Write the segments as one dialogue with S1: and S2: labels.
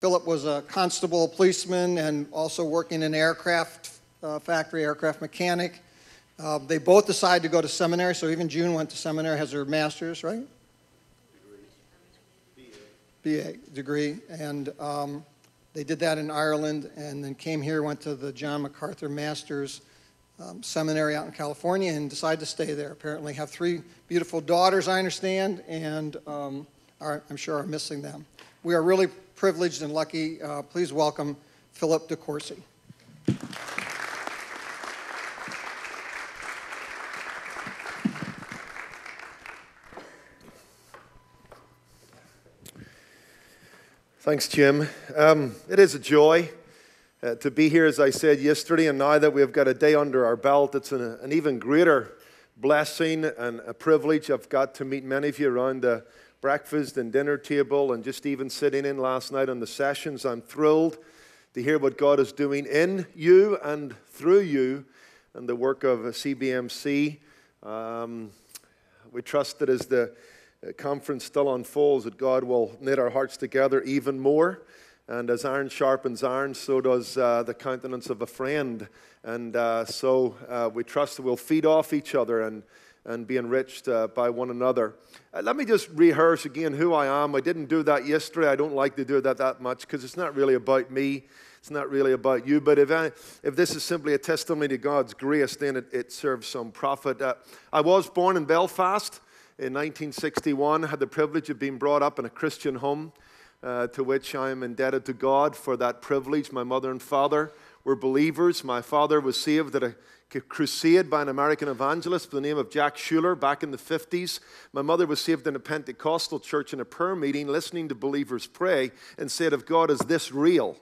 S1: Phillip was a constable, a policeman, and also working in aircraft uh, factory, aircraft mechanic. Uh, they both decided to go to seminary, so even June went to seminary, has her master's, right? BA degree, and um, they did that in Ireland, and then came here, went to the John MacArthur Master's um, Seminary out in California, and decided to stay there. Apparently, have three beautiful daughters, I understand, and um, are, I'm sure are missing them. We are really privileged and lucky. Uh, please welcome Phillip DeCourcy.
S2: Thanks, Jim. Um, it is a joy uh, to be here, as I said yesterday, and now that we've got a day under our belt, it's an, an, even greater blessing and a privilege. I've got to meet many of you around the breakfast and dinner table, and just even sitting in last night on the sessions. I'm thrilled to hear what God is doing in you and through you and the work of CBMC. Um, we trust that as the uh, conference still unfolds, that God will knit our hearts together even more. And as iron sharpens iron, so does uh, the countenance of a friend. And uh, so uh, we trust that we'll feed off each other and, and be enriched uh, by one another. Uh, let me just rehearse again who I am. I didn't do that yesterday. I don't like to do that that much because it's not really about me. It's not really about you. But if, I, if this is simply a testimony to God's grace, then it, it serves some profit. I was born in Belfast in 1961. Had the privilege of being brought up in a Christian home, uh, to which I am indebted to God for that privilege. My mother and father were believers. My father was saved at a crusade by an American evangelist by the name of Jack Shuler back in the 50s. My mother was saved in a Pentecostal church in a prayer meeting, listening to believers pray, and said, If God is this real,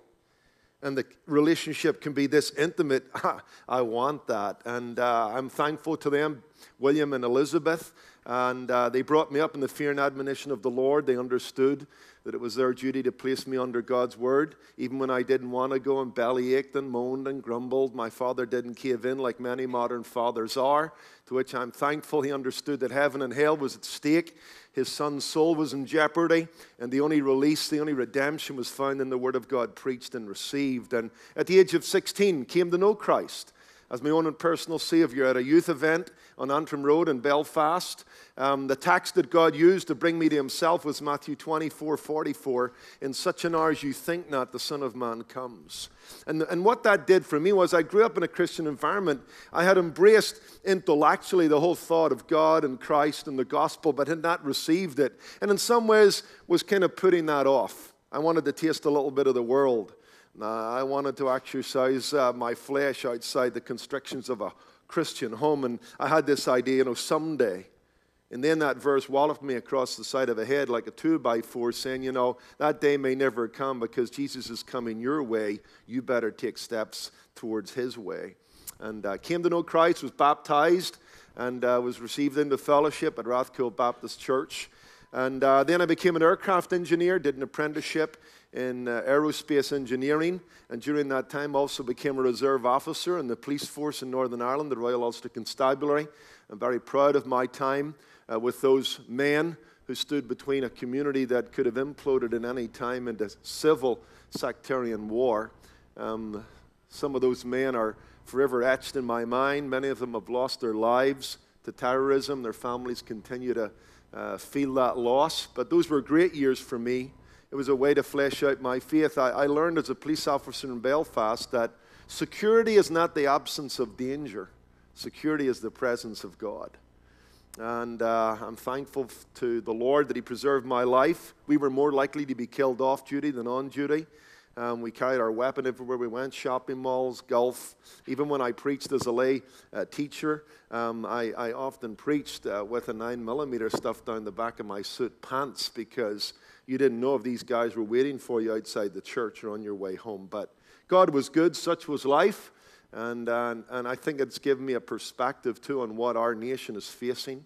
S2: and the relationship can be this intimate. I want that. And uh, I'm thankful to them, William and Elizabeth. And uh, they brought me up in the fear and admonition of the Lord. They understood that it was their duty to place me under God's word. Even when I didn't want to go and belly ached and moaned and grumbled, my father didn't cave in like many modern fathers are, to which I'm thankful he understood that heaven and hell was at stake. His son's soul was in jeopardy, and the only release, the only redemption was found in the word of God preached and received. And at the age of 16, came to know Christ as my own and personal Savior at a youth event on Antrim Road in Belfast. Um, the text that God used to bring me to Himself was Matthew 24 44. In such an hour as you think not, the Son of Man comes. And, and what that did for me was I grew up in a Christian environment. I had embraced intellectually the whole thought of God and Christ and the gospel, but had not received it. And in some ways was kind of putting that off. I wanted to taste a little bit of the world. I wanted to exercise uh, my flesh outside the constrictions of a Christian home. And I had this idea, you know, someday. And then that verse walloped me across the side of the head like a two by four, saying, you know, that day may never come because Jesus is coming your way. You better take steps towards his way. And uh, came to know Christ, was baptized, and uh, was received into fellowship at Rathcoole Baptist Church. And uh, then I became an aircraft engineer, did an apprenticeship in uh, aerospace engineering, and during that time also became a reserve officer in the police force in Northern Ireland, the Royal Ulster Constabulary. I'm very proud of my time uh, with those men who stood between a community that could have imploded at any time into civil sectarian war. Um, some of those men are forever etched in my mind. Many of them have lost their lives to terrorism. Their families continue to uh, feel that loss. But those were great years for me. It was a way to flesh out my faith. I, I learned as a police officer in Belfast that security is not the absence of danger, security is the presence of God. And uh, I'm thankful to the Lord that He preserved my life. We were more likely to be killed off duty than on duty. Um, we carried our weapon everywhere we went shopping malls, golf. Even when I preached as a lay uh, teacher, um, I, I, often preached uh, with a 9 millimeter stuffed down the back of my suit pants because you didn't know if these guys were waiting for you outside the church or on your way home. But God was good, such was life. And, and, and I think it's given me a perspective too on what our nation is facing.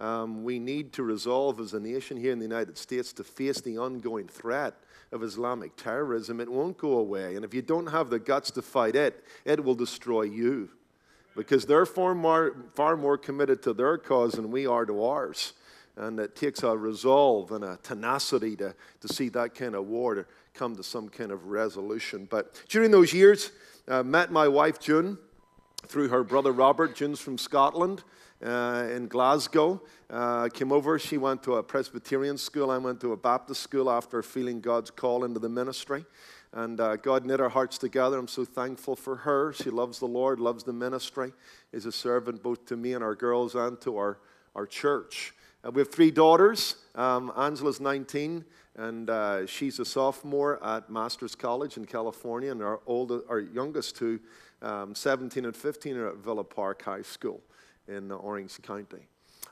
S2: Um, we need to resolve as a nation here in the United States to face the ongoing threat of Islamic terrorism. It won't go away. And if you don't have the guts to fight it, it will destroy you. Because they're far more, far more committed to their cause than we are to ours. And it takes a resolve and a tenacity to, to see that kind of war to come to some kind of resolution. But during those years, I met my wife, June, through her brother Robert. June's from Scotland. Uh, in Glasgow. Uh, came over. She went to a Presbyterian school. I went to a Baptist school after feeling God's call into the ministry. And uh, God knit our hearts together. I'm so thankful for her. She loves the Lord, loves the ministry, is a servant both to me and our girls and to our, our church. Uh, we have three daughters. Um, Angela's 19, and uh, she's a sophomore at Masters College in California. And our, oldest, our youngest two, um, 17 and 15, are at Villa Park High School in Orange County.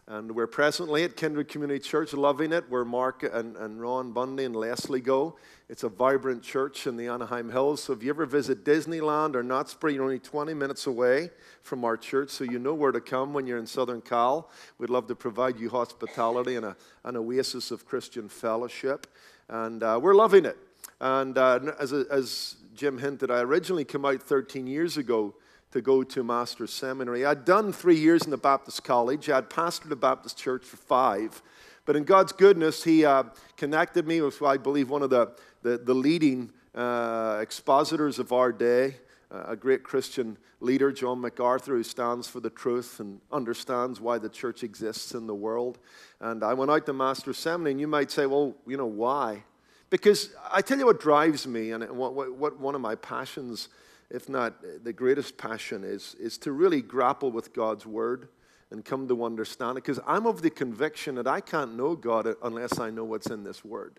S2: And we're presently at Kindred Community Church, loving it, where Mark and, and Ron Bundy and Leslie go. It's a vibrant church in the Anaheim Hills. So if you ever visit Disneyland or Knott's Berry, you're only 20 minutes away from our church, so you know where to come when you're in Southern Cal. We'd love to provide you hospitality and a, an oasis of Christian fellowship. And uh, we're loving it. And uh, as, as Jim hinted, I originally came out 13 years ago to go to Master's Seminary. I'd done three years in the Baptist College. I'd pastored a Baptist church for five. But in God's goodness, He uh, connected me with, I believe, one of the, the, the leading uh, expositors of our day, uh, a great Christian leader, John MacArthur, who stands for the truth and understands why the church exists in the world. And I went out to Master's Seminary, and you might say, well, you know, why? Because I tell you what drives me, and what, what, what one of my passions if not uh, the greatest passion, is, is to really grapple with God's word and come to understand it. Because I'm of the conviction that I can't know God unless I know what's in this word.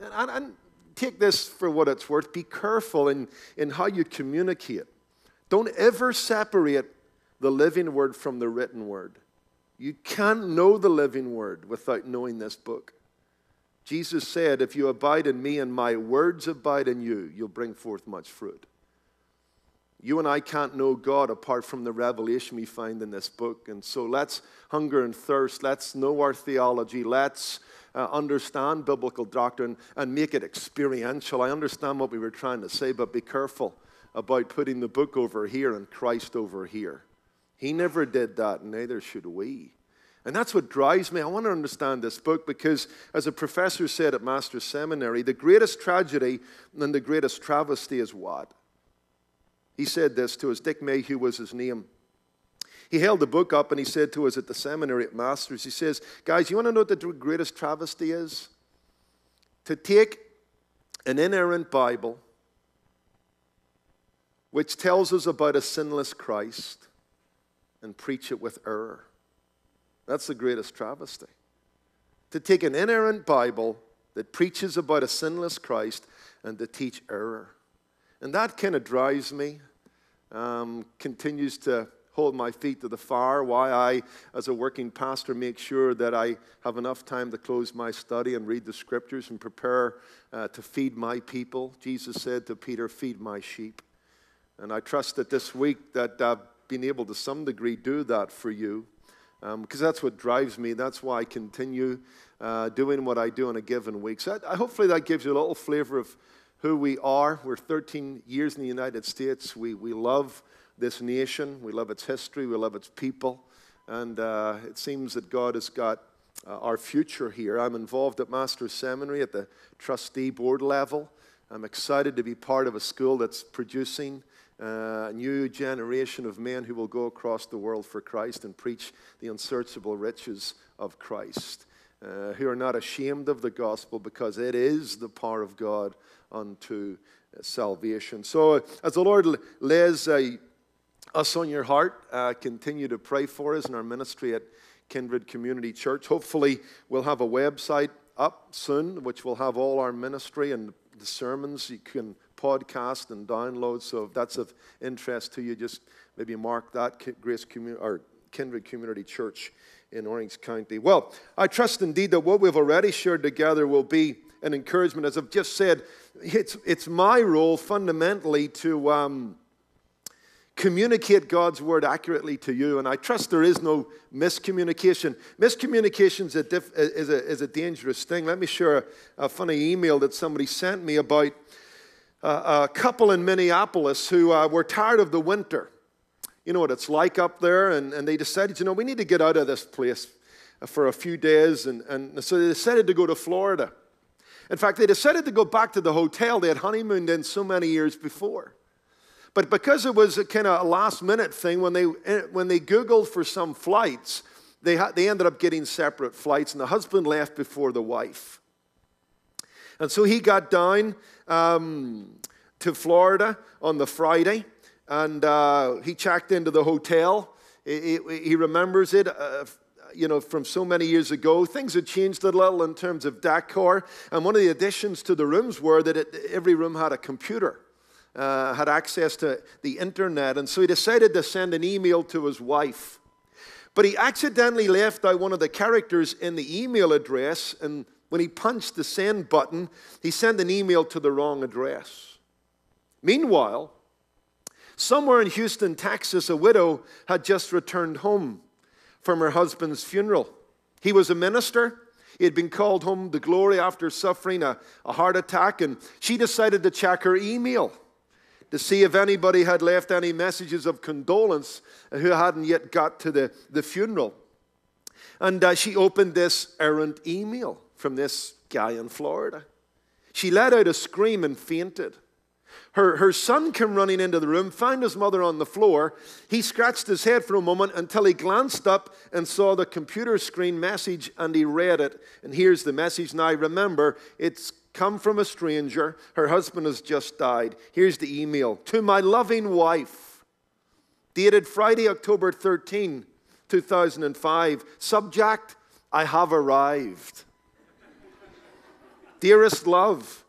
S2: And, and take this for what it's worth. Be careful in, in how you communicate. Don't ever separate the living word from the written word. You can't know the living word without knowing this book. Jesus said, If you abide in me and my words abide in you, you'll bring forth much fruit. You and I can't know God apart from the revelation we find in this book. And so let's hunger and thirst. Let's know our theology. Let's uh, understand biblical doctrine and make it experiential. I understand what we were trying to say, but be careful about putting the book over here and Christ over here. He never did that, and neither should we. And that's what drives me. I want to understand this book because, as a professor said at Master's Seminary, the greatest tragedy and the greatest travesty is what? He said this to us. Dick Mayhue was his name. He held the book up and he said to us at the seminary at Masters, he says, Guys, you want to know what the greatest travesty is? To take an inerrant Bible, which tells us about a sinless Christ, and preach it with error. That's the greatest travesty. To take an inerrant Bible that preaches about a sinless Christ and to teach error. And that kind of drives me um, continues to hold my feet to the fire, why I, as a working pastor, make sure that I have enough time to close my study and read the scriptures and prepare uh, to feed my people. Jesus said to Peter, Feed my sheep. And I trust that this week that I've been able to some degree do that for you because um, that's what drives me. That's why I continue uh, doing what I do in a given week. So I, I, hopefully that gives you a little flavor of who we are. We're 13 years in the United States. We, we love this nation, we love its history, we love its people. And uh, it seems that God has got uh, our future here. I'm involved at Master's Seminary at the trustee board level. I'm excited to be part of a school that's producing uh, a new generation of men who will go across the world for Christ and preach the unsearchable riches of Christ, uh, who are not ashamed of the gospel because it is the power of God unto salvation. So, as the Lord lays uh, us on your heart, uh, continue to pray for us in our ministry at Kindred Community Church. Hopefully, we'll have a website up soon, which will have all our ministry and the sermons you can podcast and download. So, if that's of interest to you, just maybe mark that Grace Community or Kindred Community Church in Orange County. Well, I trust indeed that what we've already shared together will be an encouragement. As I've just said, it's, it's my role fundamentally to um, communicate God's word accurately to you. And I trust there is no miscommunication. Miscommunication is a, is a, is a dangerous thing. Let me share a, a funny email that somebody sent me about a, a couple in Minneapolis who uh, were tired of the winter. You know what it's like up there, and, and they decided, you know, we need to get out of this place. for a few days, and, and so they decided to go to Florida. In fact, they decided to go back to the hotel they had honeymooned in so many years before. But because it was a kind of a last minute thing, when they, when they Googled for some flights, they, ha- they ended up getting separate flights, and the husband left before the wife. And so he got down um, to Florida on the Friday, and uh, he checked into the hotel. He, he, he remembers it. Uh, you know, from so many years ago, things had changed a little in terms of decor. And one of the additions to the rooms were that it, every room had a computer, uh, had access to the internet. And so he decided to send an email to his wife. But he accidentally left out one of the characters in the email address. And when he punched the send button, he sent an email to the wrong address. Meanwhile, somewhere in Houston, Texas, a widow had just returned home from her husband's funeral. He was a minister. He had been called home to glory after suffering a, a heart attack, and she decided to check her email to see if anybody had left any messages of condolence who hadn't yet got to the, the funeral. And uh, she opened this errant email from this guy in Florida. She let out a scream and fainted. Her, her son came running into the room, found his mother on the floor. He scratched his head for a moment until he glanced up and saw the computer screen message and he read it. And here's the message. Now, I remember, it's come from a stranger. Her husband has just died. Here's the email To my loving wife, dated Friday, October 13, 2005. Subject I have arrived. Dearest love,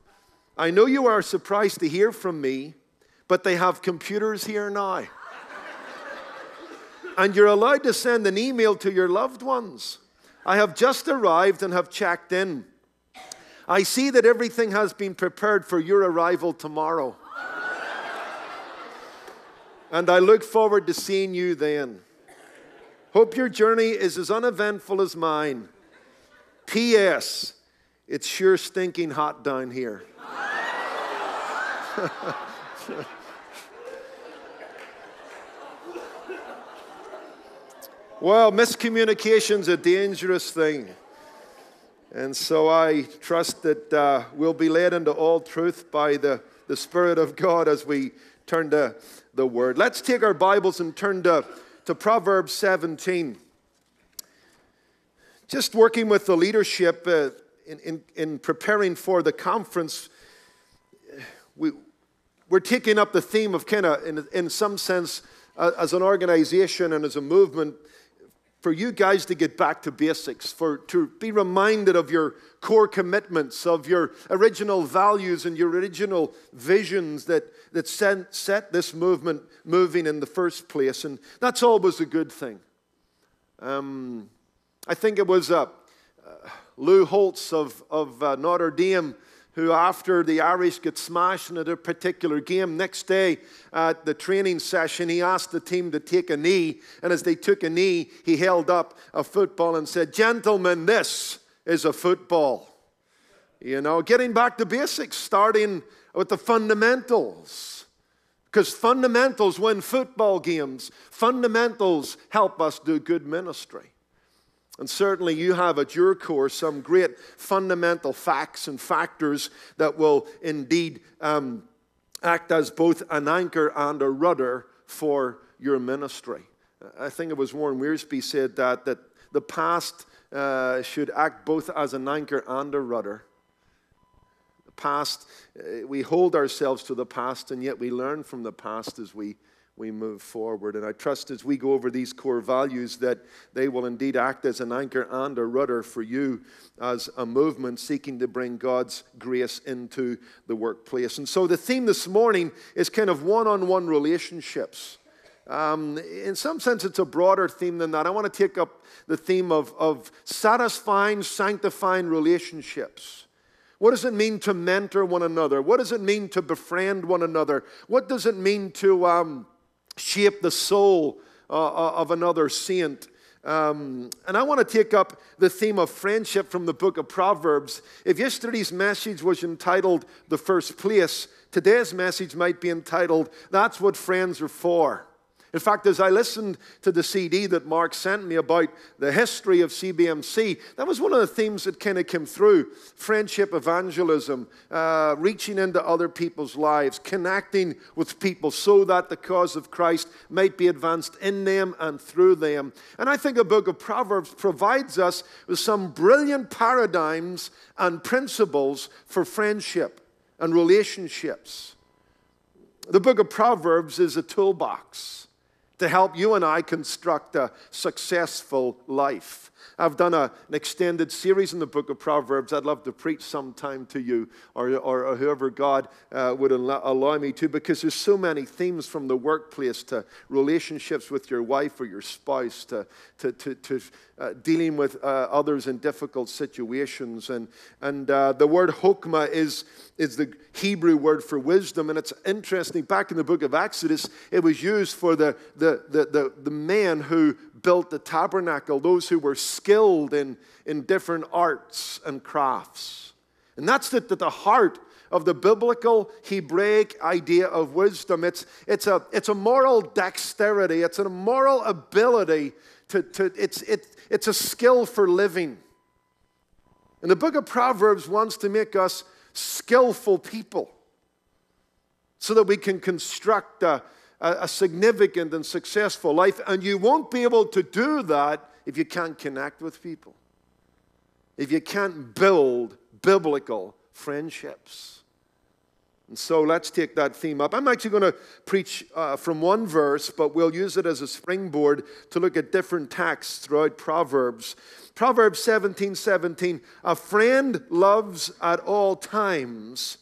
S2: I know you are surprised to hear from me, but they have computers here now. and you're allowed to send an email to your loved ones. I have just arrived and have checked in. I see that everything has been prepared for your arrival tomorrow. and I look forward to seeing you then. Hope your journey is as uneventful as mine. P.S. It's sure stinking hot down here. well, miscommunication's a dangerous thing. And so I trust that uh, we'll be led into all truth by the, the Spirit of God as we turn to the Word. Let's take our Bibles and turn to, to Proverbs 17. Just working with the leadership uh, in, in, in preparing for the conference, we, we're taking up the theme of kind of, in, in some sense, uh, as an organization and as a movement, for you guys to get back to basics, for to be reminded of your core commitments, of your original values and your original visions that, that set, set this movement moving in the first place. And that's always a good thing. Um, I think it was uh, uh, Lou Holtz of, of uh, Notre Dame who, after the Irish get smashed in a particular game, next day at the training session, he asked the team to take a knee. And as they took a knee, he held up a football and said, Gentlemen, this is a football. You know, getting back to basics, starting with the fundamentals. Because fundamentals win football games, fundamentals help us do good ministry. And certainly, you have at your core some great fundamental facts and factors that will indeed um, act as both an anchor and a rudder for your ministry. I think it was Warren Wiersbe said that, that the past uh, should act both as an anchor and a rudder. The past, uh, we hold ourselves to the past, and yet we learn from the past as we we move forward. And I trust as we go over these core values that they will indeed act as an anchor and a rudder for you as a movement seeking to bring God's grace into the workplace. And so the theme this morning is kind of one on one relationships. Um, in some sense, it's a broader theme than that. I want to take up the theme of, of satisfying, sanctifying relationships. What does it mean to mentor one another? What does it mean to befriend one another? What does it mean to um, shape the soul uh, uh, of another saint. Um, and I want to take up the theme of friendship from the book of Proverbs. If yesterday's message was entitled The First Place, today's message might be entitled That's What Friends Are For. In fact, as I listened to the CD that Mark sent me about the history of CBMC, that was one of the themes that kind of came through friendship evangelism, uh, reaching into other people's lives, connecting with people so that the cause of Christ might be advanced in them and through them. And I think the book of Proverbs provides us with some brilliant paradigms and principles for friendship and relationships. The book of Proverbs is a toolbox to help you and I construct a successful life. I've done a, an extended series in the book of Proverbs. I'd love to preach sometime to you or, or, or whoever God uh, would allow, allow me to because there's so many themes from the workplace to relationships with your wife or your spouse to, to, to, to uh, dealing with uh, others in difficult situations. And, and uh, the word hokmah is, is the Hebrew word for wisdom. And it's interesting, back in the book of Exodus, it was used for the, the, the, the, the men who built the tabernacle, those who were skilled in, in different arts and crafts. And that's the, the heart of the biblical Hebraic idea of wisdom. It's, it's, a, it's a moral dexterity, it's a moral ability to, to it's, it, it's a skill for living. And the book of Proverbs wants to make us skillful people so that we can construct a, a, significant and successful life. And you won't be able to do that if you can't connect with people, if you can't build biblical friendships. And so let's take that theme up. I'm actually going to preach uh, from one verse, but we'll use it as a springboard to look at different texts throughout Proverbs. Proverbs 17 17. A friend loves at all times,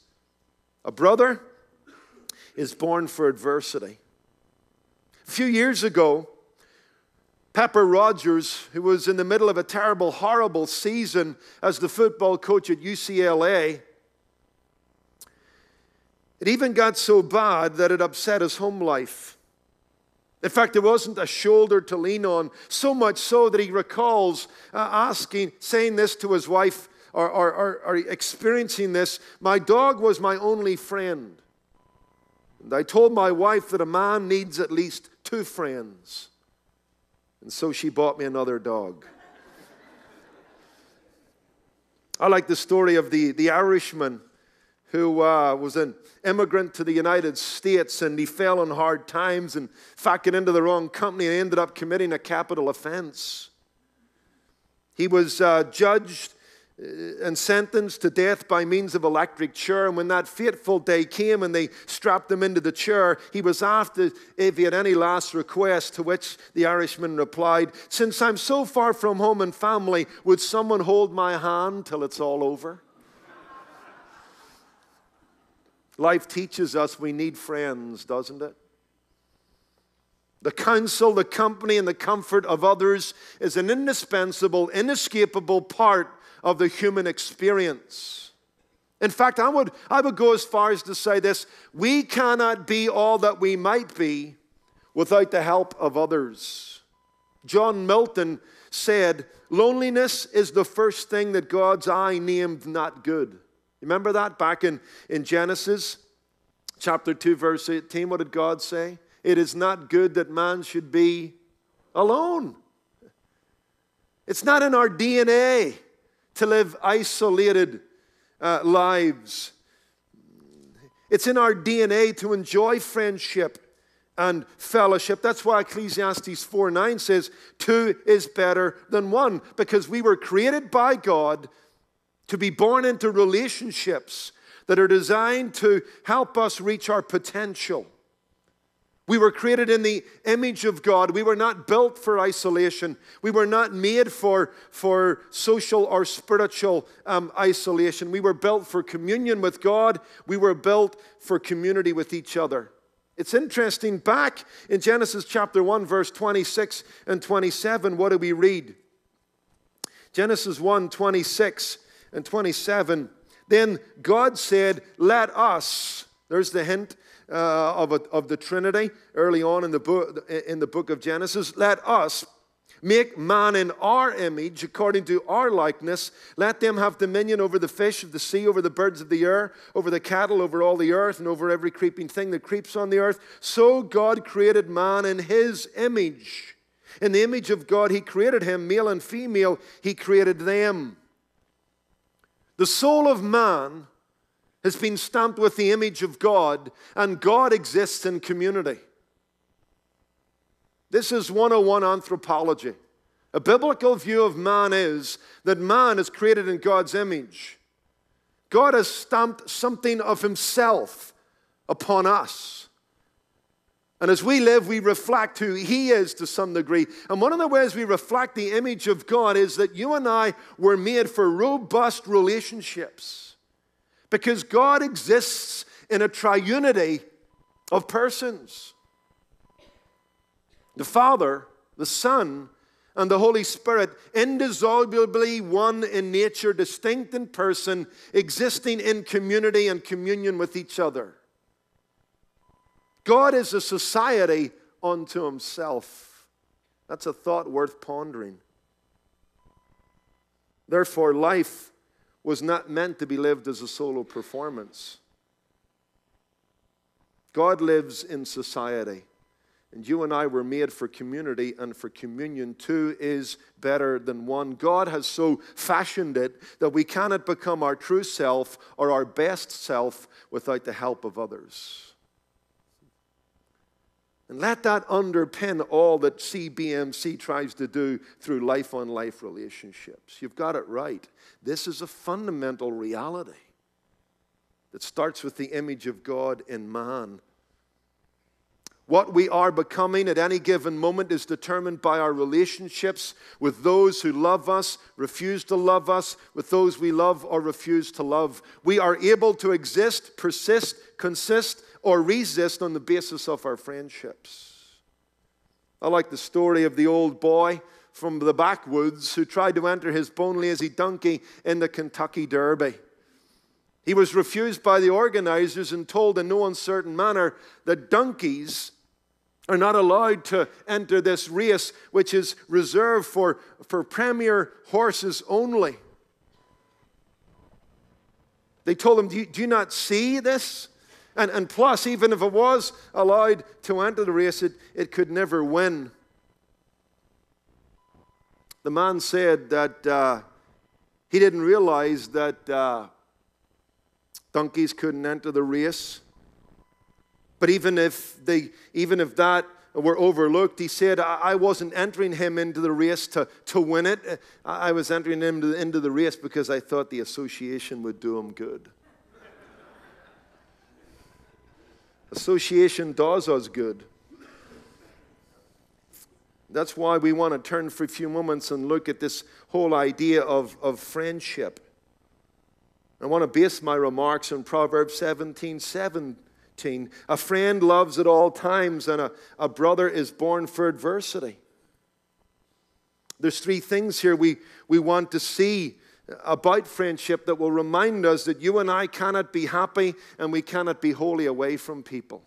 S2: a brother is born for adversity. A few years ago, Pepper Rogers, who was in the middle of a terrible, horrible season as the football coach at UCLA, it even got so bad that it upset his home life. In fact, there wasn't a shoulder to lean on, so much so that he recalls uh, asking, saying this to his wife, or, or, or, or experiencing this My dog was my only friend. And I told my wife that a man needs at least two friends. And so she bought me another dog. I like the story of the, the Irishman who uh, was an immigrant to the United States and he fell on hard times and fucking into the wrong company and ended up committing a capital offense. He was uh, judged Uh, and sentenced to death by means of electric chair. And when that fateful day came and they strapped him into the chair, he was asked if he had any last request, to which the Irishman replied, Since I'm so far from home and family, would someone hold my hand till it's all over? Life teaches us we need friends, doesn't it? The counsel, the company, and the comfort of others is an indispensable, inescapable part of the human experience. In fact, I would, I would go as far as to say this we cannot be all that we might be without the help of others. John Milton said, Loneliness is the first thing that God's eye named not good. Remember that back in, in Genesis chapter 2, verse 18? What did God say? It is not good that man should be alone. It's not in our DNA to live isolated uh, lives. It's in our DNA to enjoy friendship and fellowship. That's why Ecclesiastes 4 9 says, Two is better than one, because we were created by God to be born into relationships that are designed to help us reach our potential. We were created in the image of God. We were not built for isolation. We were not made for, for social or spiritual um, isolation. We were built for communion with God. We were built for community with each other. It's interesting, back in Genesis chapter 1, verse 26 and 27, what do we read? Genesis 1 26 and 27. Then God said, Let us, there's the hint, uh, of, a, of the Trinity early on in the, book, in the book of Genesis. Let us Make man in our image, according to our likeness. Let them have dominion over the fish of the sea, over the birds of the air, over the cattle, over all the earth, and over every creeping thing that creeps on the earth. So God created man in his image. In the image of God, he created him, male and female, he created them. The soul of man has been stamped with the image of God, and God exists in community. This is 101 anthropology. A biblical view of man is that man is created in God's image. God has stamped something of himself upon us. And as we live, we reflect who He is to some degree. And one of the ways we reflect the image of God is that you and I were made for robust relationships. Because God exists in a triunity of persons the Father, the Son, and the Holy Spirit, indissolubly one in nature, distinct in person, existing in community and communion with each other. God is a society unto himself. That's a thought worth pondering. Therefore, life was not meant to be lived as a solo performance. God lives in society. And you and I were made for community and for communion. Two is better than one. God has so fashioned it that we cannot become our true self or our best self without the help of others. And let that underpin all that CBMC tries to do through life on life relationships. You've got it right. This is a fundamental reality that starts with the image of God in man. What we are becoming at any given moment is determined by our relationships with those who love us, refuse to love us, with those we love or refuse to love. We are able to exist, persist, consist, or resist on the basis of our friendships. I like the story of the old boy from the backwoods who tried to enter his bone lazy donkey in the Kentucky Derby. He was refused by the organizers and told in no uncertain manner that donkeys are not allowed to enter this race, which is reserved for, for premier horses only. They told him, Do you, do you not see this? And, and plus, even if it was allowed to enter the race, it, it could never win. The man said that uh, he didn't realize that uh, donkeys couldn't enter the race. But even if, they, even if that were overlooked, he said, I wasn't entering him into the race to, to win it. I was entering him into, into the race because I thought the association would do him good. Association does us good. That's why we want to turn for a few moments and look at this whole idea of, of friendship. I want to base my remarks on Proverbs 17 17. A friend loves at all times, and a, a brother is born for adversity. There's three things here we, we want to see about friendship that will remind us that you and I cannot be happy and we cannot be wholly away from people.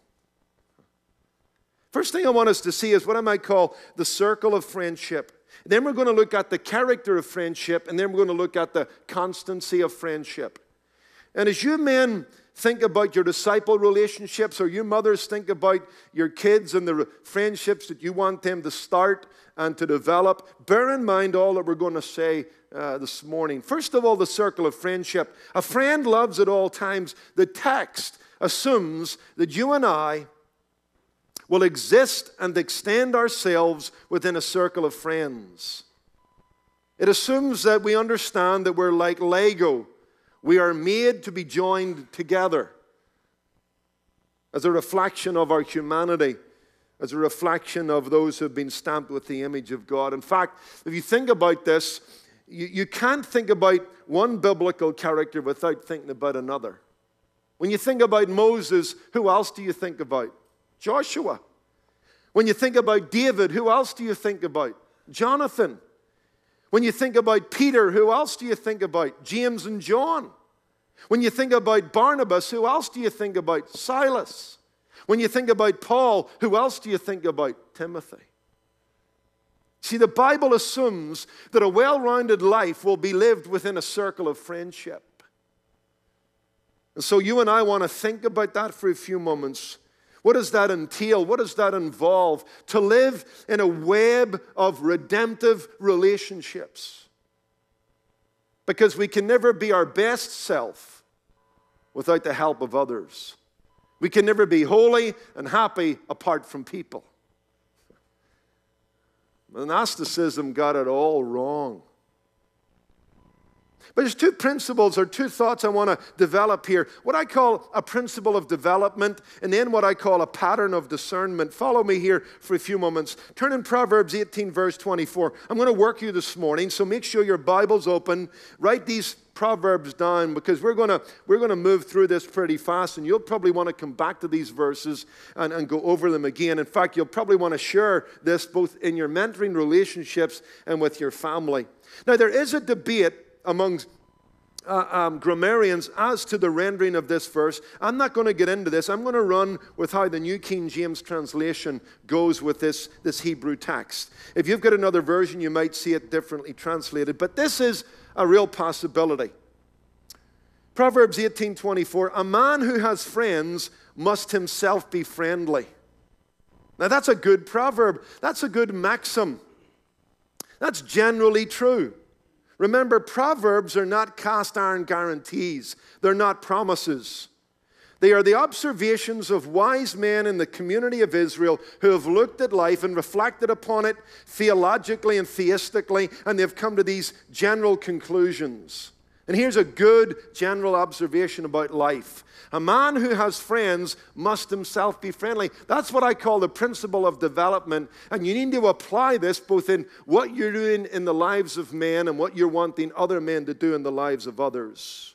S2: First thing I want us to see is what I might call the circle of friendship. Then we're going to look at the character of friendship, and then we're going to look at the constancy of friendship. And as you men think about your disciple relationships, or you mothers think about your kids and the friendships that you want them to start and to develop, bear in mind all that we're going to say uh, this morning. First of all, the circle of friendship. A friend loves at all times. The text assumes that you and I will exist and extend ourselves within a circle of friends. It assumes that we understand that we're like Lego. We are made to be joined together as a reflection of our humanity, as a reflection of those who have been stamped with the image of God. In fact, if you think about this, you, you can't think about one biblical character without thinking about another. When you think about Moses, who else do you think about? Joshua. When you think about David, who else do you think about? Jonathan. When you think about Peter, who else do you think about? James and John. When you think about Barnabas, who else do you think about? Silas. When you think about Paul, who else do you think about? Timothy. See, the Bible assumes that a well rounded life will be lived within a circle of friendship. And so you and I want to think about that for a few moments. What does that entail? What does that involve? To live in a web of redemptive relationships. Because we can never be our best self without the help of others. We can never be holy and happy apart from people. Monasticism got it all wrong. But there's two principles or two thoughts I want to develop here. What I call a principle of development, and then what I call a pattern of discernment. Follow me here for a few moments. Turn in Proverbs 18, verse 24. I'm going to work you this morning, so make sure your Bible's open. Write these proverbs down because we're going to we're to move through this pretty fast and you'll probably want to come back to these verses and, and go over them again in fact you'll probably want to share this both in your mentoring relationships and with your family now there is a debate among uh, um, grammarians as to the rendering of this verse. I'm not going to get into this. I'm going to run with how the New King James translation goes with this, this Hebrew text. If you've got another version, you might see it differently translated, but this is a real possibility. Proverbs 18:24 A man who has friends must himself be friendly. Now that's a good proverb. That's a good maxim. That's generally true. Remember, Proverbs are not cast iron guarantees, they're not promises. They are the observations of wise men in the community of Israel who have looked at life and reflected upon it theologically and theistically, and they've come to these general conclusions. And here's a good general observation about life a man who has friends must himself be friendly. That's what I call the principle of development. And you need to apply this both in what you're doing in the lives of men and what you're wanting other men to do in the lives of others.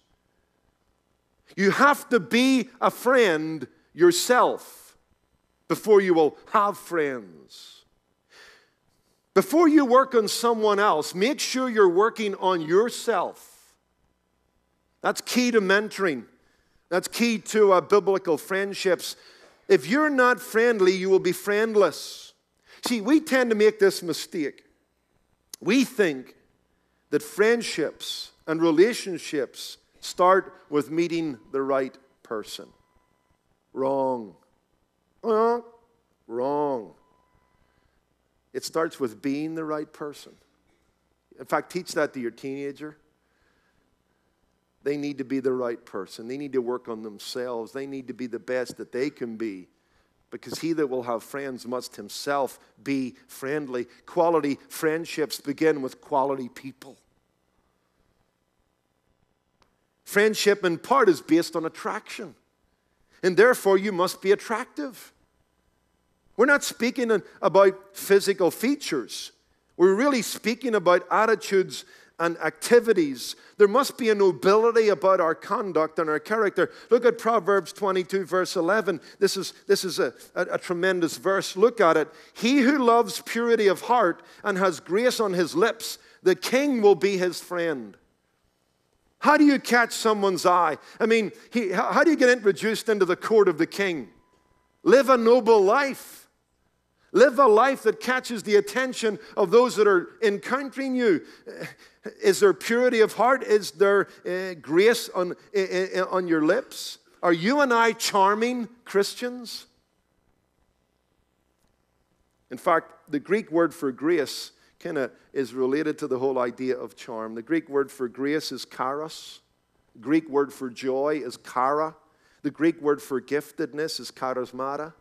S2: You have to be a friend yourself before you will have friends. Before you work on someone else, make sure you're working on yourself. That's key to mentoring. That's key to uh, biblical friendships. If you're not friendly, you will be friendless. See, we tend to make this mistake. We think that friendships and relationships start with meeting the right person. Wrong. Uh, wrong. It starts with being the right person. In fact, teach that to your teenager. They need to be the right person. They need to work on themselves. They need to be the best that they can be. Because he that will have friends must himself be friendly. Quality friendships begin with quality people. Friendship, in part, is based on attraction. And therefore, you must be attractive. We're not speaking about physical features, we're really speaking about attitudes and activities. There must be a nobility about our conduct and our character. Look at Proverbs 22, verse 11. This is, this is a, a, a tremendous verse. Look at it. He who loves purity of heart and has grace on his lips, the king will be his friend. How do you catch someone's eye? I mean, he, how do you get introduced into the court of the king? Live a noble life. Live a life that catches the attention of those that are encountering you. Is there purity of heart? Is there uh, grace on, uh, on your lips? Are you and I charming Christians? In fact, the Greek word for grace kind is related to the whole idea of charm. The Greek word for grace is charis. The Greek word for joy is chara. The Greek word for giftedness is charismata.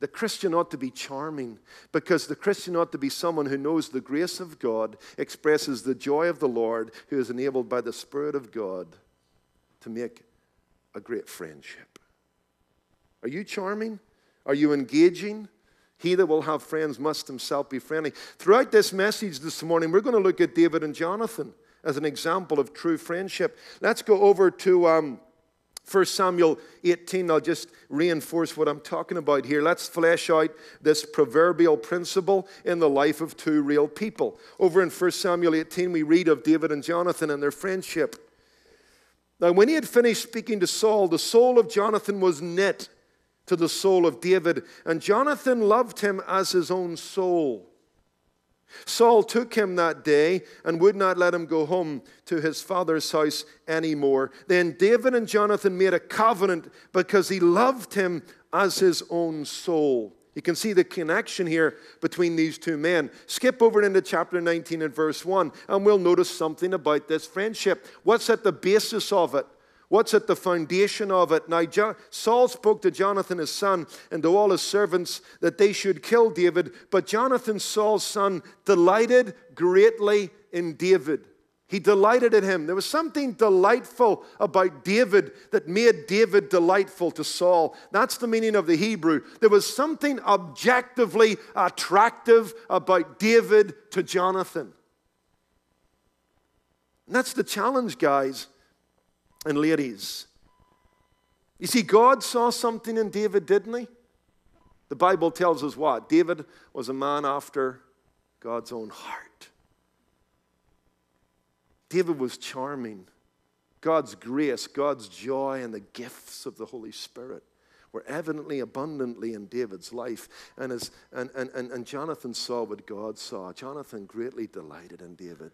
S2: The Christian ought to be charming because the Christian ought to be someone who knows the grace of God, expresses the joy of the Lord, who is enabled by the Spirit of God to make a great friendship. Are you charming? Are you engaging? He that will have friends must himself be friendly. Throughout this message this morning, we're going to look at David and Jonathan as an example of true friendship. Let's go over to. Um, 1 Samuel 18, I'll just reinforce what I'm talking about here. Let's flesh out this proverbial principle in the life of two real people. Over in 1 Samuel 18, we read of David and Jonathan and their friendship. Now, when he had finished speaking to Saul, the soul of Jonathan was knit to the soul of David, and Jonathan loved him as his own soul. Saul took him that day and would not let him go home to his father's house anymore. Then David and Jonathan made a covenant because he loved him as his own soul. You can see the connection here between these two men. Skip over into chapter 19 and verse 1, and we'll notice something about this friendship. What's at the basis of it? What's at the foundation of it? Now, Saul spoke to Jonathan, his son, and to all his servants that they should kill David. But Jonathan, Saul's son, delighted greatly in David. He delighted in him. There was something delightful about David that made David delightful to Saul. That's the meaning of the Hebrew. There was something objectively attractive about David to Jonathan. And that's the challenge, guys and ladies. You see, God saw something in David, didn't he? The Bible tells us what? David was a man after God's own heart. David was charming. God's grace, God's joy, and the gifts of the Holy Spirit were evidently abundantly in David's life. And, as, and, and, and, and Jonathan saw what God saw. Jonathan greatly delighted in David.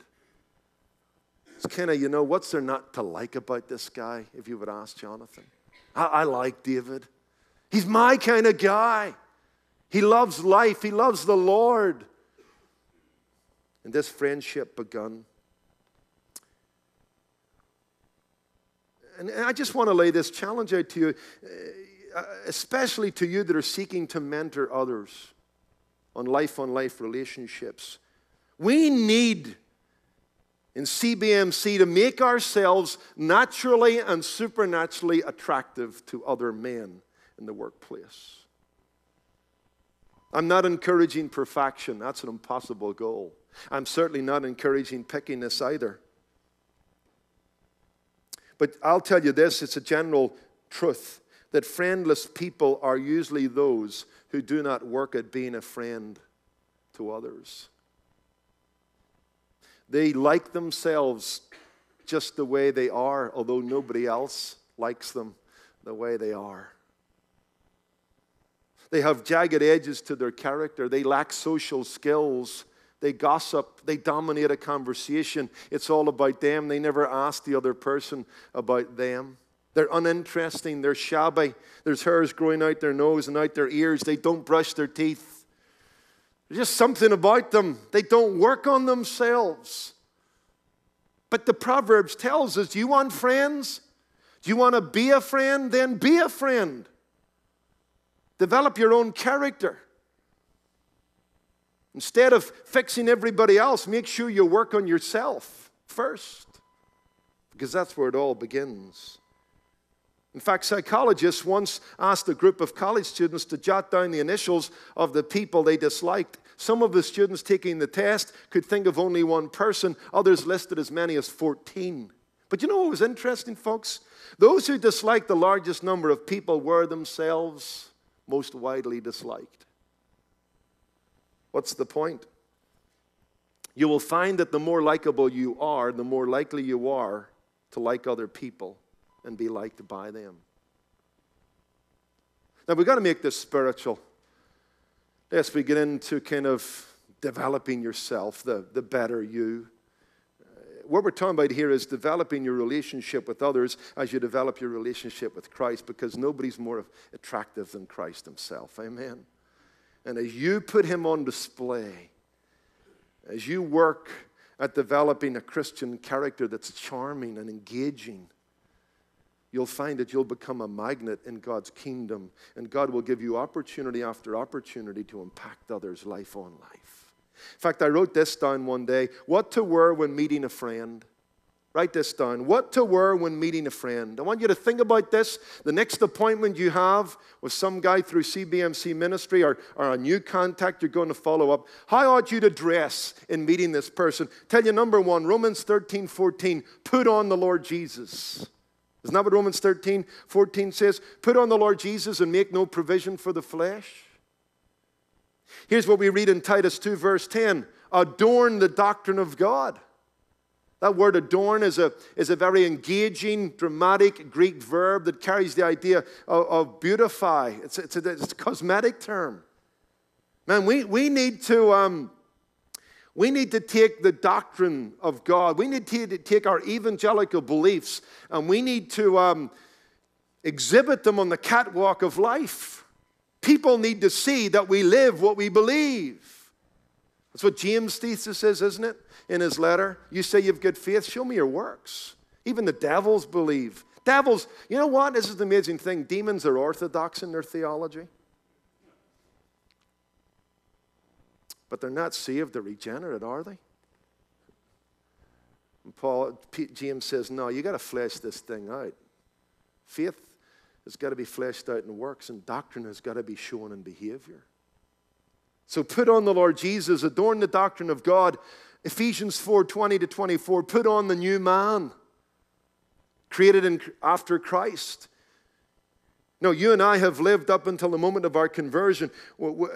S2: Kind of, you know, what's there not to like about this guy, if you would ask Jonathan? I, I like David. He's my kind of guy. He loves life, he loves the Lord. And this friendship begun. And I just want to lay this challenge out to you, uh, especially to you that are seeking to mentor others on life on life relationships. We need in CBMC to make ourselves naturally and supernaturally attractive to other men in the workplace. I'm not encouraging perfection, that's an impossible goal. I'm certainly not encouraging pickiness either. But I'll tell you this it's a general truth that friendless people are usually those who do not work at being a friend to others. They like themselves just the way they are, although nobody else likes them the way they are. They have jagged edges to their character. They lack social skills. They gossip. They dominate a conversation. It's all about them. They never ask the other person about them. They're uninteresting. They're shabby. There's hairs growing out their nose and out their ears. They don't brush their teeth. There's just something about them. They don't work on themselves. But the Proverbs tells us, do you want friends? Do you want to be a friend? Then be a friend. Develop your own character. Instead of fixing everybody else, make sure you work on yourself first. Because that's where it all begins. In fact, psychologists once asked a group of college students to jot down the initials of the people they disliked. Some of the students taking the test could think of only one person, others listed as many as 14. But you know what was interesting, folks? Those who disliked the largest number of people were themselves most widely disliked. What's the point? You will find that the more likable you are, the more likely you are to like other people and be liked by them. Now, we've got to make this spiritual. Let's begin into kind of developing yourself, the, the better you. what we're talking about here is developing your relationship with others as you develop your relationship with Christ because nobody's more attractive than Christ himself. Amen. And as you put him on display, as you work at developing a Christian character that's charming and engaging, you'll find that you'll become a magnet in God's kingdom, and God will give you opportunity after opportunity to impact others' life on life. In fact, I wrote this down one day what to wear when meeting a friend. Write this down. What to wear when meeting a friend. I want you to think about this. The next appointment you have with some guy through CBMC ministry or, or a new contact you're going to follow up, how ought you to dress in meeting this person? Tell you number one, Romans 13, 14, put on the Lord Jesus. Isn't that what Romans 13, 14 says? Put on the Lord Jesus and make no provision for the flesh. Here's what we read in Titus 2, verse 10 adorn the doctrine of God. That word adorn is a, is a very engaging, dramatic Greek verb that carries the idea of, of beautify. It's, it's, a, it's a cosmetic term. Man, we, we, need to, um, we need to take the doctrine of God, we need to take our evangelical beliefs, and we need to um, exhibit them on the catwalk of life. People need to see that we live what we believe. That's what James thesis is, isn't it? In his letter. You say you've good faith, show me your works. Even the devils believe. Devils, you know what? This is the amazing thing. Demons are orthodox in their theology. But they're not saved or regenerate, are they? And Paul, James says, no, you got to flesh this thing out. Faith has got to be fleshed out in works, and doctrine has got to be shown in behavior. So put on the Lord Jesus, adorn the doctrine of God. Ephesians 4 20 to 24. Put on the new man, created in, after Christ. No, you and I have lived up until the moment of our conversion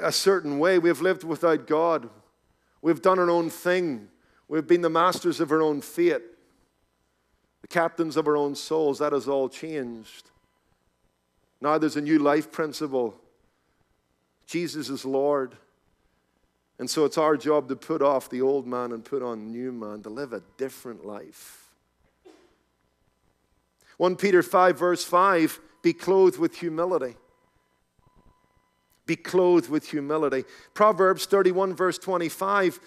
S2: a certain way. We've lived without God. We've done our own thing. We've been the masters of our own fate, the captains of our own souls. That has all changed. Now there's a new life principle Jesus is Lord. And so it's our job to put off the old man and put on new man, to live a different life. 1 Peter 5, verse 5 be clothed with humility. Be clothed with humility. Proverbs 31, verse 25,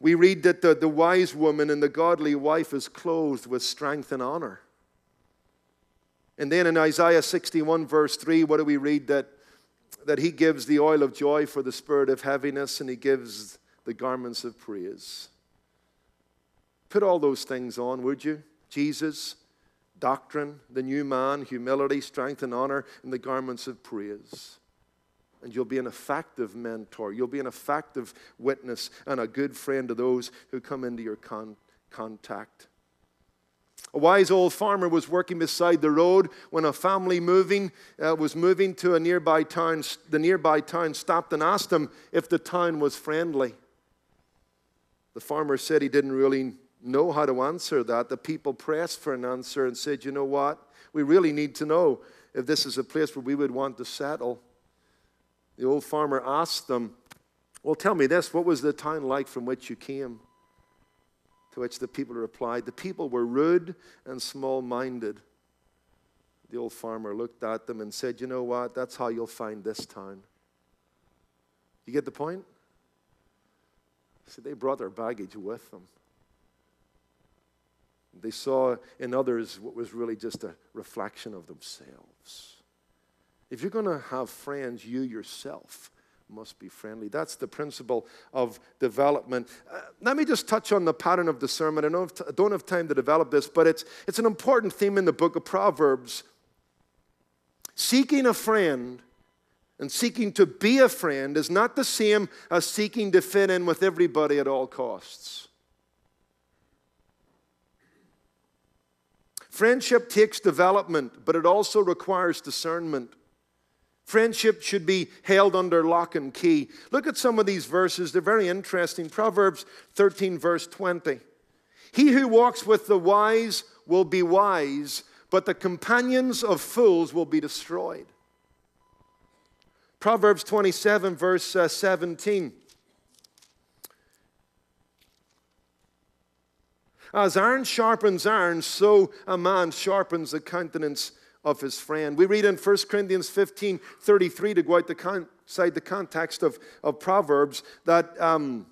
S2: we read that the, the wise woman and the godly wife is clothed with strength and honor. And then in Isaiah 61, verse 3, what do we read? That that he gives the oil of joy for the spirit of heaviness and he gives the garments of praise. Put all those things on, would you? Jesus, doctrine, the new man, humility, strength, and honor, and the garments of praise. And you'll be an effective mentor. You'll be an effective witness and a good friend to those who come into your con- contact. A wise old farmer was working beside the road when a family moving uh, was moving to a nearby town. The nearby town stopped and asked him if the town was friendly. The farmer said he didn't really know how to answer that. The people pressed for an answer and said, You know what? We really need to know if this is a place where we would want to settle. The old farmer asked them, Well, tell me this what was the town like from which you came? To which the people replied, The people were rude and small minded. The old farmer looked at them and said, You know what? That's how you'll find this town. You get the point? See, they brought their baggage with them. They saw in others what was really just a reflection of themselves. If you're going to have friends, you yourself must be friendly. That's the principle of development. Uh, let me just touch on the pattern of discernment. I don't, have, I don't have time to develop this, but it's, it's an important theme in the book of Proverbs. Seeking a friend and seeking to be a friend is not the same as seeking to fit in with everybody at all costs. Friendship takes development, but it also requires discernment. Friendship should be held under lock and key. Look at some of these verses, they're very interesting. Proverbs 13, verse 20. He who walks with the wise will be wise, but the companions of fools will be destroyed. Proverbs 27, verse uh, 17. As iron sharpens iron, so a man sharpens the countenance of his friend. We read in 1 Corinthians 15 33 to go outside the context of, of Proverbs that um,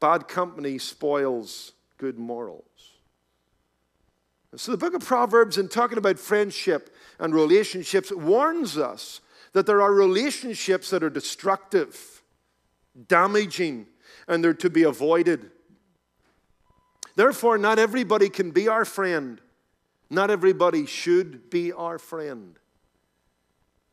S2: bad company spoils good morals. so the book of Proverbs, in talking about friendship and relationships, warns us that there are relationships that are destructive, damaging, and they're to be avoided. Therefore, not everybody can be our friend. Not everybody should be our friend.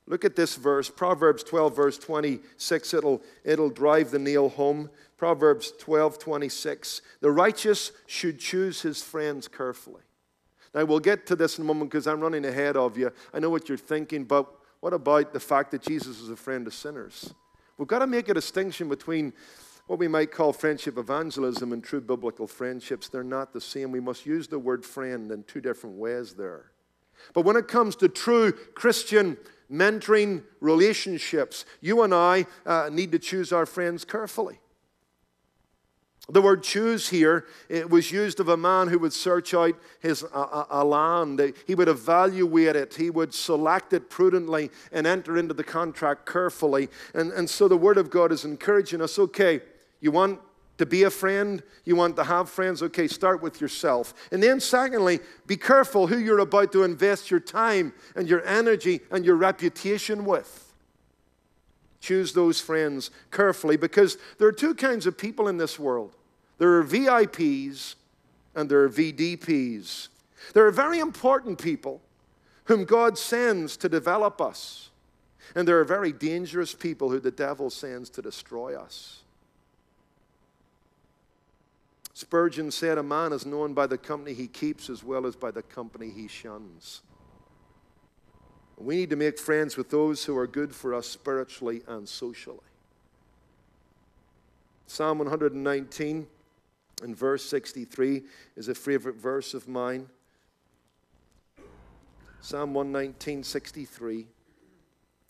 S2: Look at this verse, Proverbs 12, verse 26. It'll, it'll drive the nail home. Proverbs 12, 26. The righteous should choose his friends carefully. Now, we'll get to this in a moment because I'm running ahead of you. I know what you're thinking, but what about the fact that Jesus is a friend of sinners? We've got to make a distinction between what we might call friendship evangelism and true biblical friendships, they're not the same. We must use the word friend in two different ways there. But when it comes to true Christian mentoring relationships, you and I uh, need to choose our friends carefully. The word choose here, it was used of a man who would search out his a, a, land. He would evaluate it. He would select it prudently and enter into the contract carefully. And, and so the word of God is encouraging us, okay, you want to be a friend? You want to have friends? Okay, start with yourself. And then, secondly, be careful who you're about to invest your time and your energy and your reputation with. Choose those friends carefully because there are two kinds of people in this world there are VIPs and there are VDPs. There are very important people whom God sends to develop us, and there are very dangerous people who the devil sends to destroy us. Spurgeon said, A man is known by the company he keeps as well as by the company he shuns. We need to make friends with those who are good for us spiritually and socially. Psalm 119 and verse 63 is a favorite verse of mine. Psalm 119, 63.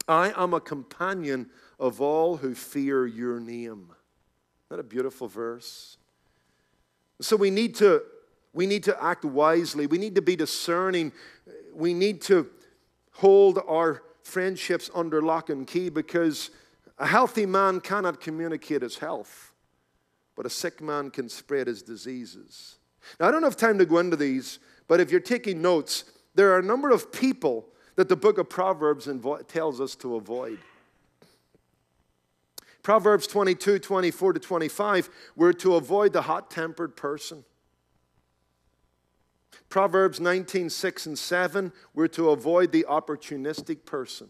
S2: I am a companion of all who fear your name. Isn't that a beautiful verse? So we need to we need to act wisely. We need to be discerning. We need to hold our friendships under lock and key because a healthy man cannot communicate his health, but a sick man can spread his diseases. Now, I don't have time to go into these, but if you're taking notes, there are a number of people that the book of Proverbs tells us to avoid. Proverbs 22, 24 to 25, we're to avoid the hot tempered person. Proverbs 19, 6 and 7, we're to avoid the opportunistic person.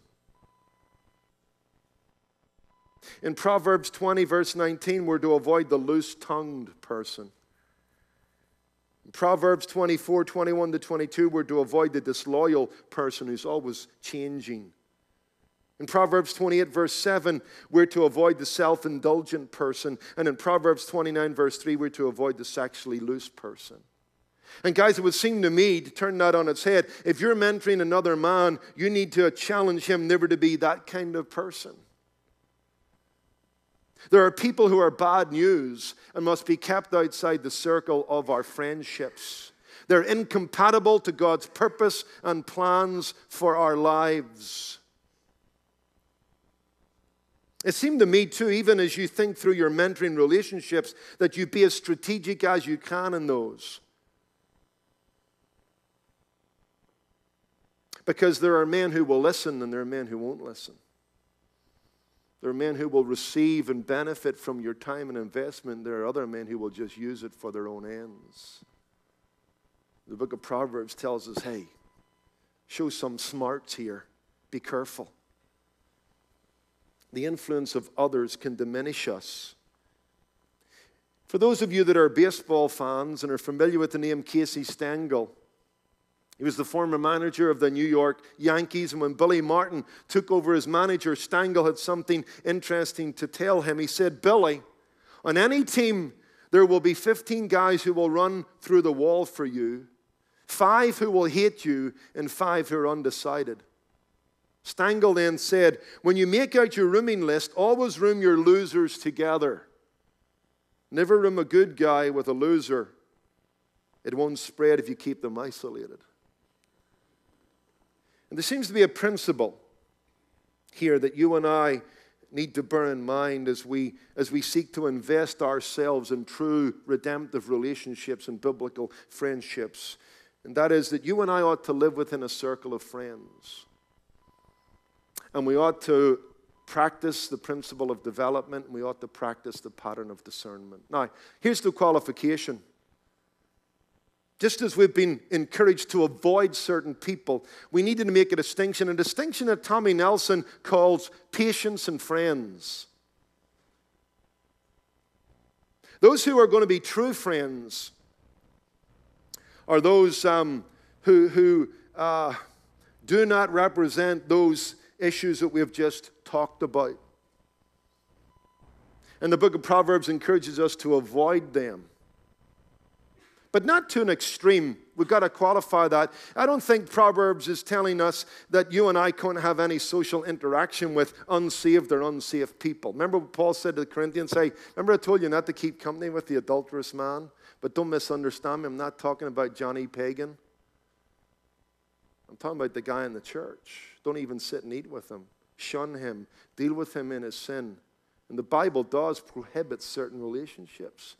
S2: In Proverbs 20, verse 19, we're to avoid the loose tongued person. In Proverbs 24, 21 to 22, we're to avoid the disloyal person who's always changing. In Proverbs 28, verse 7, we're to avoid the self indulgent person. And in Proverbs 29, verse 3, we're to avoid the sexually loose person. And guys, it would seem to me, to turn that on its head, if you're mentoring another man, you need to challenge him never to be that kind of person. There are people who are bad news and must be kept outside the circle of our friendships. They're incompatible to God's purpose and plans for our lives. It seemed to me, too, even as you think through your mentoring relationships, that you be as strategic as you can in those. Because there are men who will listen and there are men who won't listen. There are men who will receive and benefit from your time and investment. There are other men who will just use it for their own ends. The book of Proverbs tells us hey, show some smarts here. Be careful the influence of others can diminish us. For those of you that are baseball fans and are familiar with the name Casey Stengel, he was the former manager of the New York Yankees, and when Billy Martin took over as manager, Stengel had something interesting to tell him. He said, Billy, on any team, there will be 15 guys who will run through the wall for you, five who will hate you, and five who are undecided. Stengel then said, When you make out your rooming list, always room your losers together. Never room a good guy with a loser. It won't spread if you keep them isolated. And there seems to be a principle here that you and I need to bear in mind as we, as we seek to invest ourselves in true redemptive relationships and biblical friendships. And that is that you and I ought to live within a circle of friends and we ought to practice the principle of development, and we ought to practice the pattern of discernment. Now, here's the qualification. Just as we've been encouraged to avoid certain people, we need to make a distinction, a distinction that Tommy Nelson calls patients and friends. Those who are going to be true friends are those um, who, who uh, do not represent those issues that we have just talked about. And the book of Proverbs encourages us to avoid them. But not to an extreme. We've got to qualify that. I don't think Proverbs is telling us that you and I can't have any social interaction with unsaved or unsafe people. Remember what Paul said to the Corinthians? Say, remember I told you not to keep company with the adulterous man? But don't misunderstand me. I'm not talking about Johnny Pagan. I'm talking about the guy in the church. Don't even sit and eat with him. Shun him. Deal with him in his sin. And the Bible does prohibit certain relationships,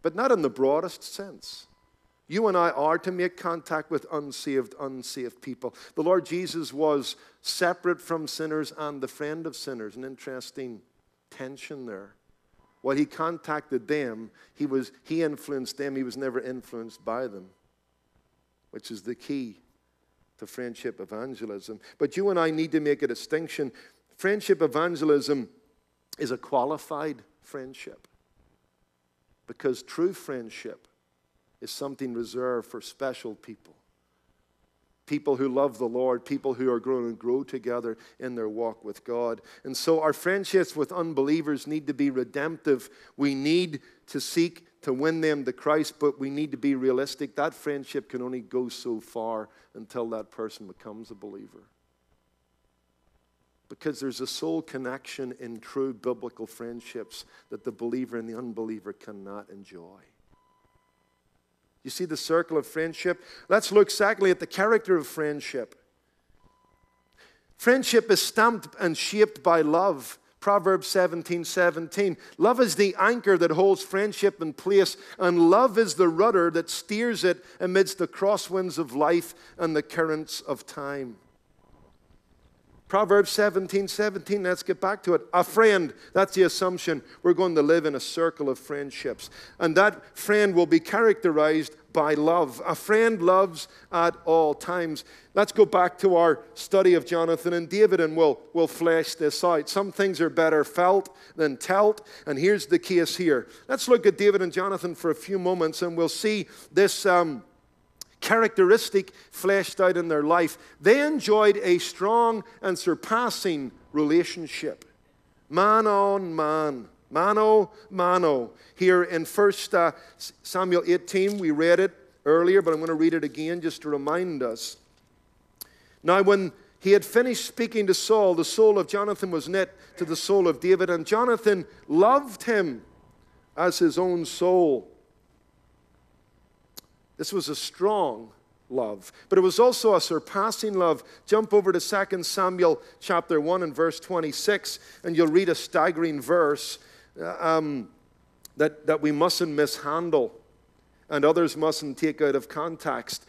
S2: but not in the broadest sense. You and I are to make contact with unsaved, unsaved people. The Lord Jesus was separate from sinners and the friend of sinners. An interesting tension there. While he contacted them, he, was, he influenced them, he was never influenced by them, which is the key to friendship evangelism. But you and I need to make a distinction Friendship evangelism is a qualified friendship because true friendship is something reserved for special people. People who love the Lord, people who are growing and grow together in their walk with God. And so our friendships with unbelievers need to be redemptive. We need to seek to win them to Christ, but we need to be realistic. That friendship can only go so far until that person becomes a believer because there's a soul connection in true biblical friendships that the believer and the unbeliever cannot enjoy. You see the circle of friendship? Let's look secondly at the character of friendship. Friendship is stamped and shaped by love. Proverbs 17 17. Love is the anchor that holds friendship in place, and love is the rudder that steers it amidst the crosswinds of life and the currents of time. Proverbs 17 17, let's get back to it. A friend, that's the assumption. We're going to live in a circle of friendships. And that friend will be characterized by love. A friend loves at all times. Let's go back to our study of Jonathan and David and we'll, we'll flesh this out. Some things are better felt than telt, and here's the case here. Let's look at David and Jonathan for a few moments and we'll see this. Um, characteristic fleshed out in their life, they enjoyed a strong and surpassing relationship. Man on man. Mano, mano. Here in 1 uh, Samuel 18, we read it earlier, but I'm going to read it again just to remind us. Now, when he had finished speaking to Saul, the soul of Jonathan was knit to the soul of David, and Jonathan loved him as his own soul. This was a strong love, but it was also a surpassing love. Jump over to 2 Samuel chapter 1 and verse 26, and you'll read a staggering verse uh, um, that, that we mustn't mishandle and others mustn't take out of context.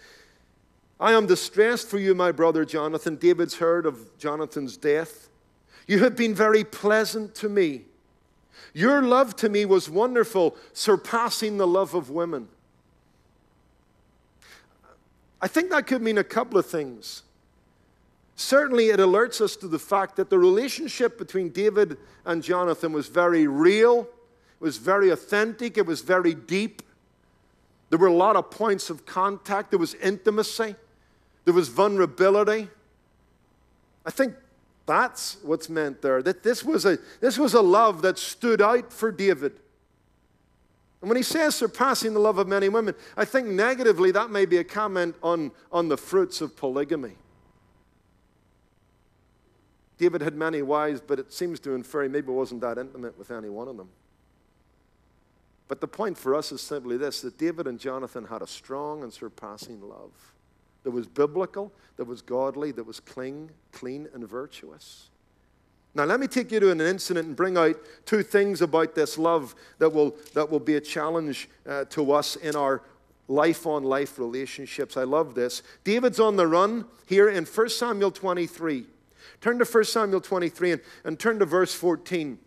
S2: I am distressed for you, my brother Jonathan. David's heard of Jonathan's death. You have been very pleasant to me. Your love to me was wonderful, surpassing the love of women. I think that could mean a couple of things. Certainly, it alerts us to the fact that the relationship between David and Jonathan was very real, it was very authentic, it was very deep. There were a lot of points of contact, there was intimacy, there was vulnerability. I think that's what's meant there. That this was a, this was a love that stood out for David. And when he says surpassing the love of many women, I think negatively that may be a comment on, on the fruits of polygamy. David had many wives, but it seems to infer he maybe wasn't that intimate with any one of them. But the point for us is simply this that David and Jonathan had a strong and surpassing love that was biblical, that was godly, that was clean, clean and virtuous. Now, let me take you to an incident and bring out two things about this love that will, that will be a challenge uh, to us in our life on life relationships. I love this. David's on the run here in 1 Samuel 23. Turn to 1 Samuel 23 and, and turn to verse 14.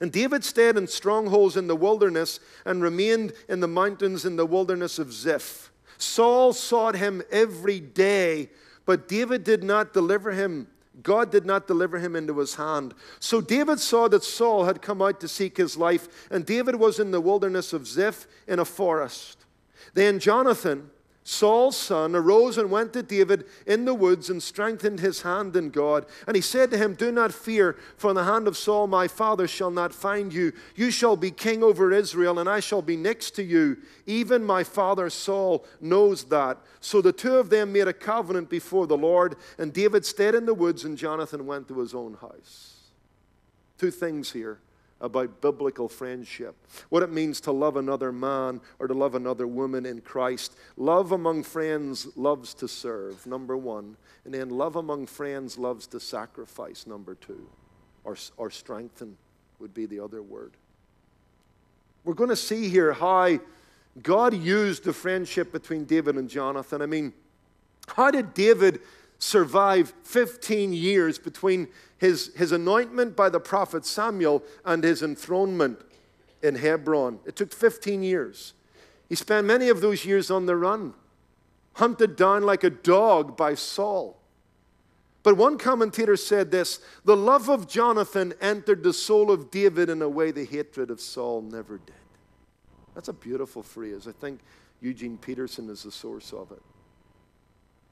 S2: And David stayed in strongholds in the wilderness and remained in the mountains in the wilderness of Ziph. Saul sought him every day, but David did not deliver him God did not deliver him into his hand. So David saw that Saul had come out to seek his life, and David was in the wilderness of Ziph in a forest. Then Jonathan, Saul's son, arose and went to David in the woods and strengthened his hand in God. And he said to him, Do not fear, for in the hand of Saul my father shall not find you. You shall be king over Israel, and I shall be next to you. Even my father Saul knows that. So the two of them made a covenant before the Lord, and David stayed in the woods, and Jonathan went to his own house. Two things here about biblical friendship, what it means to love another man or to love another woman in Christ. Love among friends loves to serve, number one. And then love among friends loves to sacrifice, number two. Or, or strengthen would be the other word. We're going to see here how God used the friendship between David and Jonathan. I mean, how did David survive 15 years between his, his anointment by the prophet Samuel and his enthronement in Hebron. It took 15 years. He spent many of those years on the run, hunted down like a dog by Saul. But one commentator said this the love of Jonathan entered the soul of David in a way the hatred of Saul never did. That's a beautiful phrase. I think Eugene Peterson is the source of it.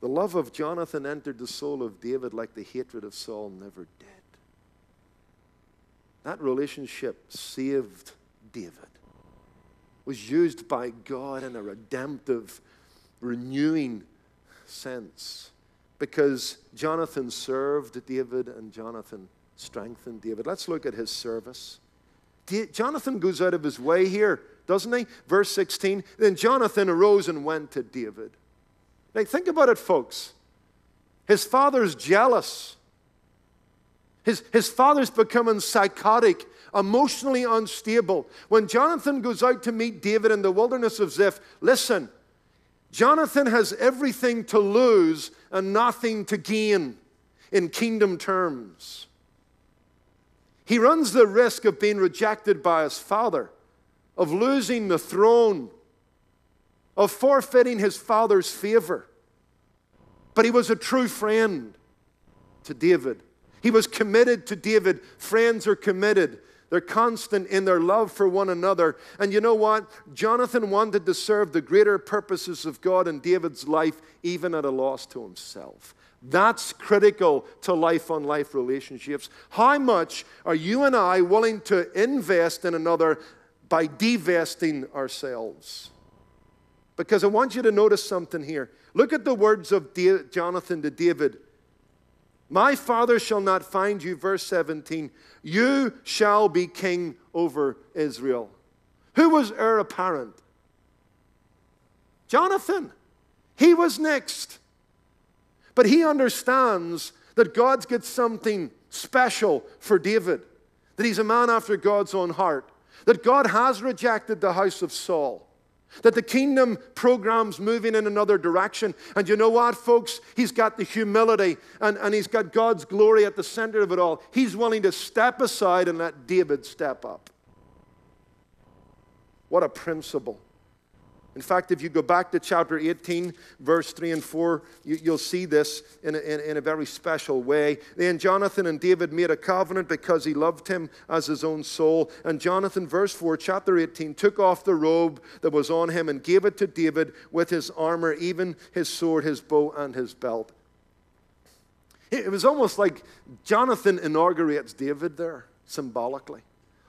S2: The love of Jonathan entered the soul of David like the hatred of Saul never did. That relationship saved David, was used by God in a redemptive, renewing sense because Jonathan served David and Jonathan strengthened David. Let's look at his service. Jonathan goes out of his way here, doesn't he? Verse 16. Then Jonathan arose and went to David. Now, think about it, folks. His father's jealous. His, his father's becoming psychotic, emotionally unstable. When Jonathan goes out to meet David in the wilderness of Ziph, listen, Jonathan has everything to lose and nothing to gain in kingdom terms. He runs the risk of being rejected by his father, of losing the throne of forfeiting his father's favor. But he was a true friend to David. He was committed to David. Friends are committed. They're constant in their love for one another. And you know what? Jonathan wanted to serve the greater purposes of God in David's life, even at a loss to himself. That's critical to life on life relationships. How much are you and I willing to invest in another by divesting ourselves? Because I want you to notice something here. Look at the words of Jonathan to David. My father shall not find you, verse 17. You shall be king over Israel. Who was heir apparent? Jonathan. He was next. But he understands that God's got something special for David, that he's a man after God's own heart, that God has rejected the house of Saul. That the kingdom program's moving in another direction. And you know what, folks? He's got the humility and, and he's got God's glory at the center of it all. He's willing to step aside and let David step up. What a principle. In fact, if you go back to chapter 18, verse 3 and 4, you, will see this in a, in, in a very special way. Then Jonathan and David made a covenant because he loved him as his own soul. And Jonathan, verse 4, chapter 18, took off the robe that was on him and gave it to David with his armor, even his sword, his bow, and his belt. It was almost like Jonathan inaugurates David there, symbolically.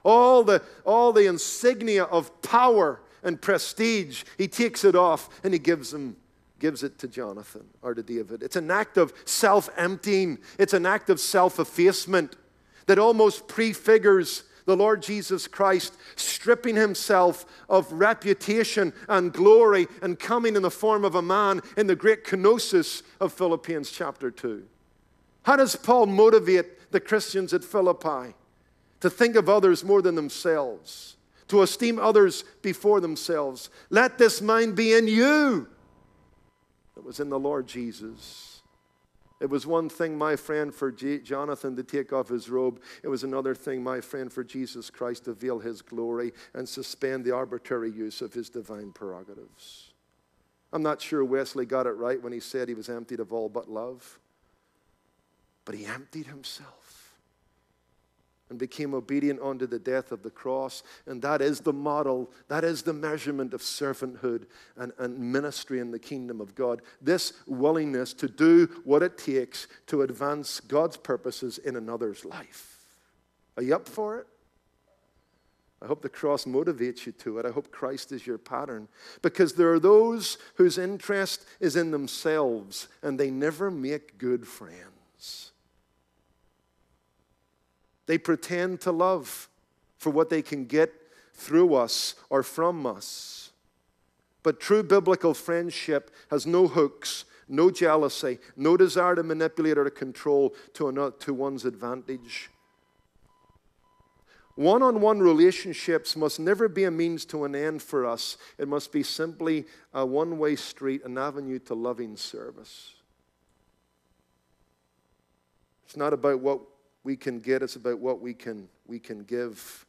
S2: All the, all the insignia of power and prestige, he takes it off and he gives them gives it to Jonathan or to David. It's an act of self emptying, it's an act of self effacement that almost prefigures the Lord Jesus Christ stripping himself of reputation and glory and coming in the form of a man in the great kenosis of Philippians chapter 2. How does Paul motivate the Christians at Philippi to think of others more than themselves? To esteem others before themselves. Let this mind be in you that was in the Lord Jesus. It was one thing, my friend, for G- Jonathan to take off his robe. It was another thing, my friend, for Jesus Christ to veil his glory and suspend the arbitrary use of his divine prerogatives. I'm not sure Wesley got it right when he said he was emptied of all but love, but he emptied himself and became obedient unto the death of the cross. And that is the model, that is the measurement of servanthood and, and ministry in the kingdom of God. This willingness to do what it takes to advance God's purposes in another's life. Are you up for it? I hope the cross motivates you to it. I hope Christ is your pattern. Because there are those whose interest is in themselves and they never make good friends. They pretend to love for what they can get through us or from us. But true biblical friendship has no hooks, no jealousy, no desire to manipulate or to control to, to one's advantage. One on one relationships must never be a means to an end for us. It must be simply a one way street, an avenue to loving service. It's not about what we can get, it's about what we can, we can give.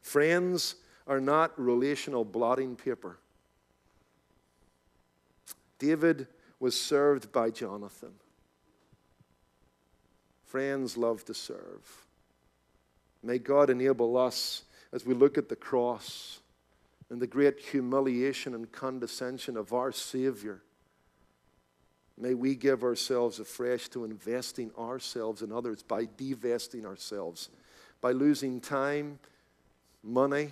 S2: Friends are not relational blotting paper. David was served by Jonathan. Friends love to serve. May God enable us as we look at the cross and the great humiliation and condescension of our Savior May we give ourselves afresh to investing ourselves in others by divesting ourselves, by losing time, money,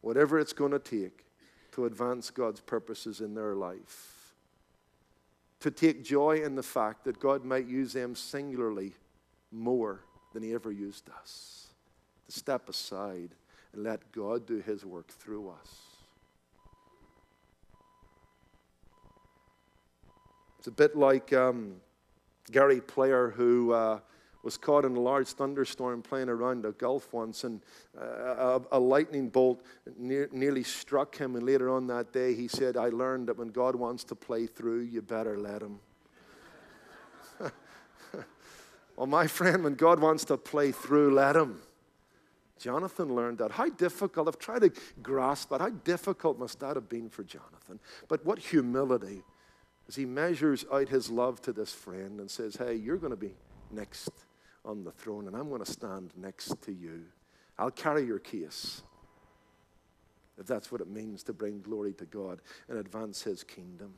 S2: whatever it's going to take to advance God's purposes in their life. To take joy in the fact that God might use them singularly more than He ever used us. To step aside and let God do His work through us. A bit like um, Gary Player, who uh, was caught in a large thunderstorm playing around a Gulf once, and uh, a, a, lightning bolt near, nearly struck him. And later on that day, he said, I learned that when God wants to play through, you better let him. well, my friend, when God wants to play through, let him. Jonathan learned that. How difficult, I've tried to grasp that. How difficult must that have been for Jonathan? But what humility as he measures out his love to this friend and says, Hey, you're going to be next on the throne, and I'm going to stand next to you. I'll carry your case if that's what it means to bring glory to God and advance his kingdom.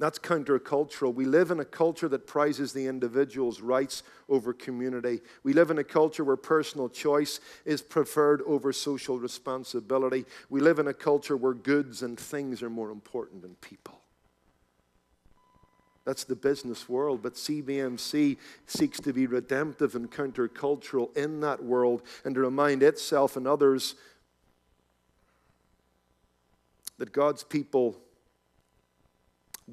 S2: That's countercultural. We live in a culture that prizes the individual's rights over community. We live in a culture where personal choice is preferred over social responsibility. We live in a culture where goods and things are more important than people. That's the business world, but CBMC seeks to be redemptive and countercultural in that world and to remind itself and others that God's people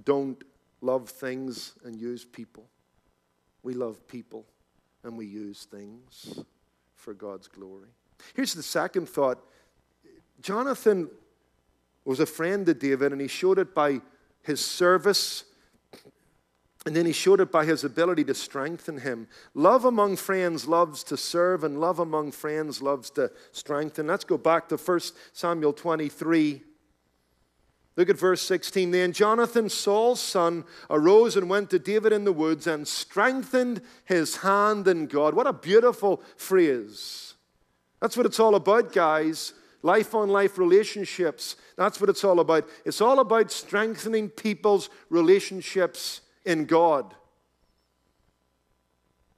S2: don't love things and use people. We love people and we use things for God's glory. Here's the second thought Jonathan was a friend to David, and he showed it by his service. And then he showed it by his ability to strengthen him. Love among friends loves to serve, and love among friends loves to strengthen. Let's go back to 1 Samuel 23. Look at verse 16. Then Jonathan, Saul's son, arose and went to David in the woods and strengthened his hand in God. What a beautiful phrase. That's what it's all about, guys. Life on life relationships. That's what it's all about. It's all about strengthening people's relationships in God.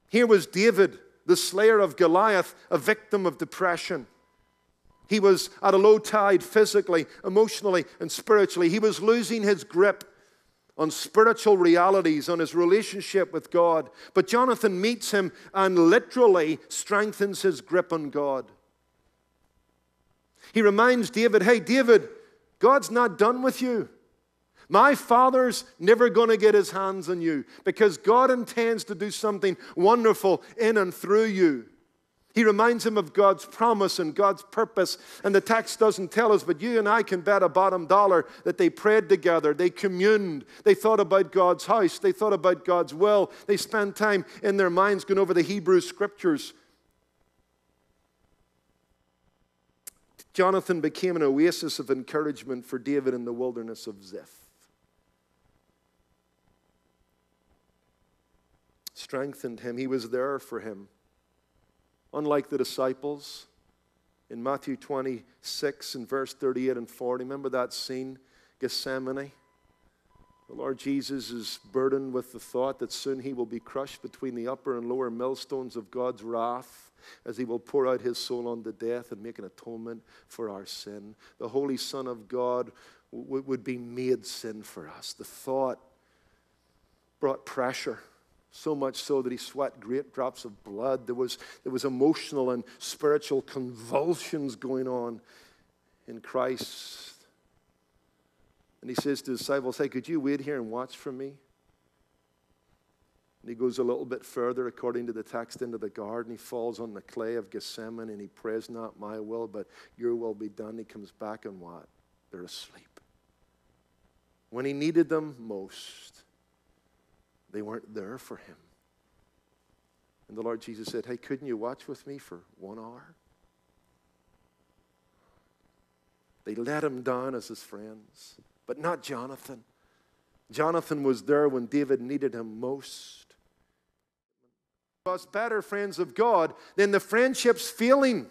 S2: Here was David, the slayer of Goliath, a victim of depression. He was at a low tide physically, emotionally, and spiritually. He was losing his grip on spiritual realities, on his relationship with God. But Jonathan meets him and literally strengthens his grip on God. He reminds David, hey, David, God's not done with you. My father's never going to get his hands on you because God intends to do something wonderful in and through you. He reminds him of God's promise and God's purpose. And the text doesn't tell us, but you and I can bet a bottom dollar that they prayed together, they communed, they thought about God's house, they thought about God's will, they spent time in their minds going over the Hebrew scriptures. Jonathan became an oasis of encouragement for David in the wilderness of Ziph. strengthened him. He was there for him. Unlike the disciples in Matthew 26 and verse 38 and 40, remember that scene, Gethsemane? The Lord Jesus is burdened with the thought that soon he will be crushed between the upper and lower millstones of God's wrath as he will pour out his soul unto death and make an atonement for our sin. The Holy Son of God would be made sin for us. The thought brought pressure. So much so that he sweat great drops of blood. There was, there was emotional and spiritual convulsions going on in Christ. And he says to the disciples, Hey, could you wait here and watch for me? And he goes a little bit further, according to the text, into the garden. He falls on the clay of Gethsemane and he prays, Not my will, but your will be done. He comes back and what? They're asleep. When he needed them most, they weren't there for him. And the Lord Jesus said, Hey, couldn't you watch with me for one hour? They let him down as his friends, but not Jonathan. Jonathan was there when David needed him most. Us better friends of God than the friendships failing.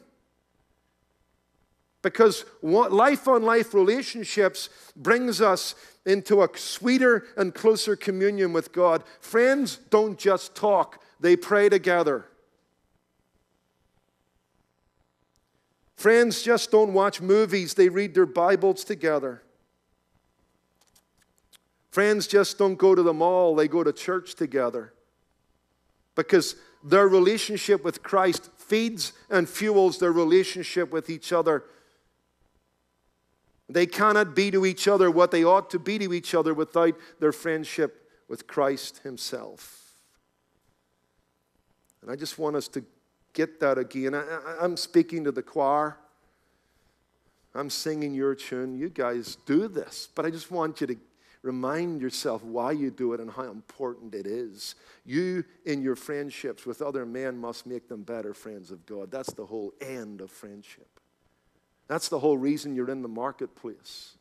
S2: Because life on life relationships brings us into a sweeter and closer communion with God. Friends don't just talk, they pray together. Friends just don't watch movies, they read their Bibles together. Friends just don't go to the mall, they go to church together. Because their relationship with Christ feeds and fuels their relationship with each other they cannot be to each other what they ought to be to each other without their friendship with Christ Himself. And I just want us to get that again. I, am speaking to the choir. I'm singing your tune. You guys do this, but I just want you to remind yourself why you do it and how important it is. You, in your friendships with other men, must make them better friends of God. That's the whole end of friendship. That's the whole reason you're in the marketplace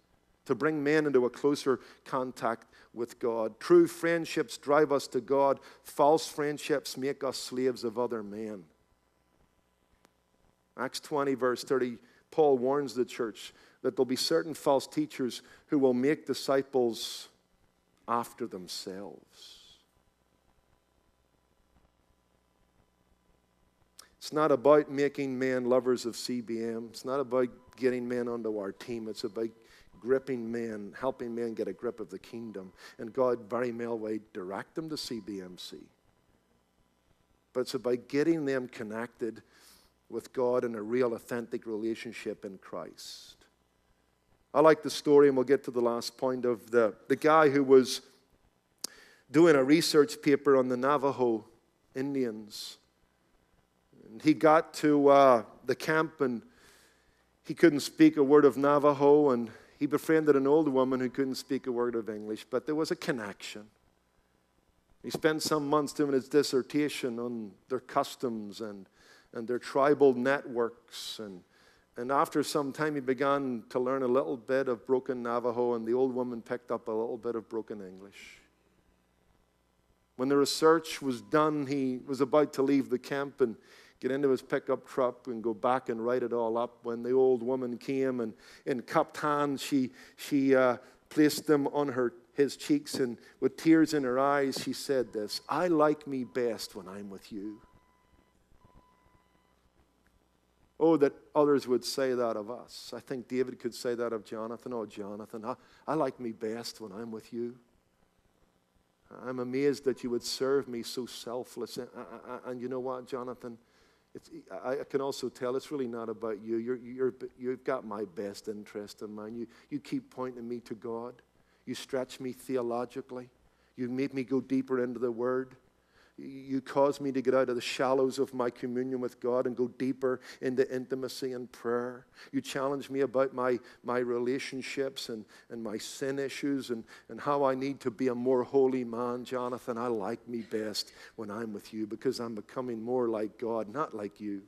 S2: to bring men into a closer contact with God. True friendships drive us to God, false friendships make us slaves of other men. Acts 20, verse 30, Paul warns the church that there'll be certain false teachers who will make disciples after themselves. It's not about making men lovers of CBM. It's not about getting men onto our team. It's about gripping men, helping men get a grip of the kingdom. And God very well way direct them to CBMC. But it's about getting them connected with God in a real, authentic relationship in Christ. I like the story, and we'll get to the last point of the, the guy who was doing a research paper on the Navajo Indians and he got to uh, the camp and he couldn't speak a word of Navajo, and he befriended an old woman who couldn't speak a word of English, but there was a connection. He spent some months doing his dissertation on their customs and, and their tribal networks. And, and after some time, he began to learn a little bit of broken Navajo, and the old woman picked up a little bit of broken English. When the research was done, he was about to leave the camp, and get into his pickup truck and go back and write it all up. When the old woman came and in cupped hands, she, she uh, placed them on her, his cheeks and with tears in her eyes, she said this I like me best when I'm with you. Oh, that others would say that of us. I think David could say that of Jonathan. Oh, Jonathan, I, I like me best when I'm with you. I'm amazed that you would serve me so selfless. And, and you know what, Jonathan? It's, I can also tell it's really not about you. You're, you're, you've got my best interest in mind. You, you keep pointing me to God. You stretch me theologically. You make me go deeper into the Word. You cause me to get out of the shallows of my communion with God and go deeper into intimacy and prayer. You challenge me about my, my relationships and, and my sin issues and, and how I need to be a more holy man. Jonathan, I like me best when I'm with you because I'm becoming more like God, not like you.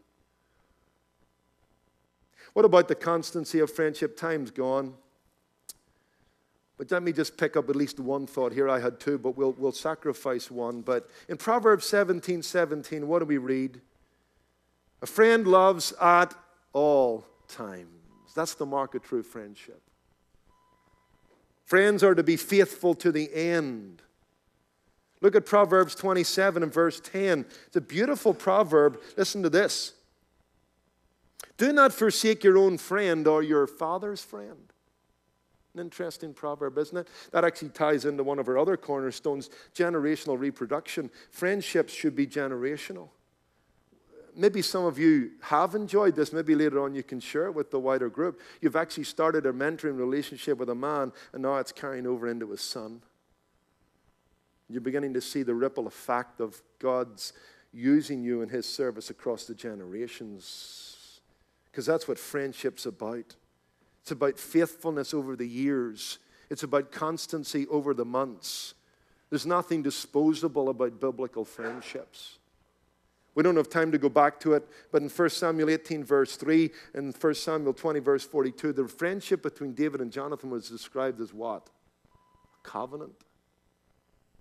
S2: What about the constancy of friendship? Time's gone. But let me just pick up at least one thought here. I had two, but we'll, we'll sacrifice one. But in Proverbs 17 17, what do we read? A friend loves at all times. That's the mark of true friendship. Friends are to be faithful to the end. Look at Proverbs 27 and verse 10. It's a beautiful proverb. Listen to this Do not forsake your own friend or your father's friend. An interesting proverb, isn't it? That actually ties into one of our other cornerstones generational reproduction. Friendships should be generational. Maybe some of you have enjoyed this. Maybe later on you can share it with the wider group. You've actually started a mentoring relationship with a man, and now it's carrying over into his son. You're beginning to see the ripple effect of God's using you in his service across the generations. Because that's what friendship's about. It's about faithfulness over the years, it's about constancy over the months. There's nothing disposable about biblical friendships. We don't have time to go back to it, but in 1 Samuel 18, verse 3, and 1 Samuel 20, verse 42, the friendship between David and Jonathan was described as what? A covenant.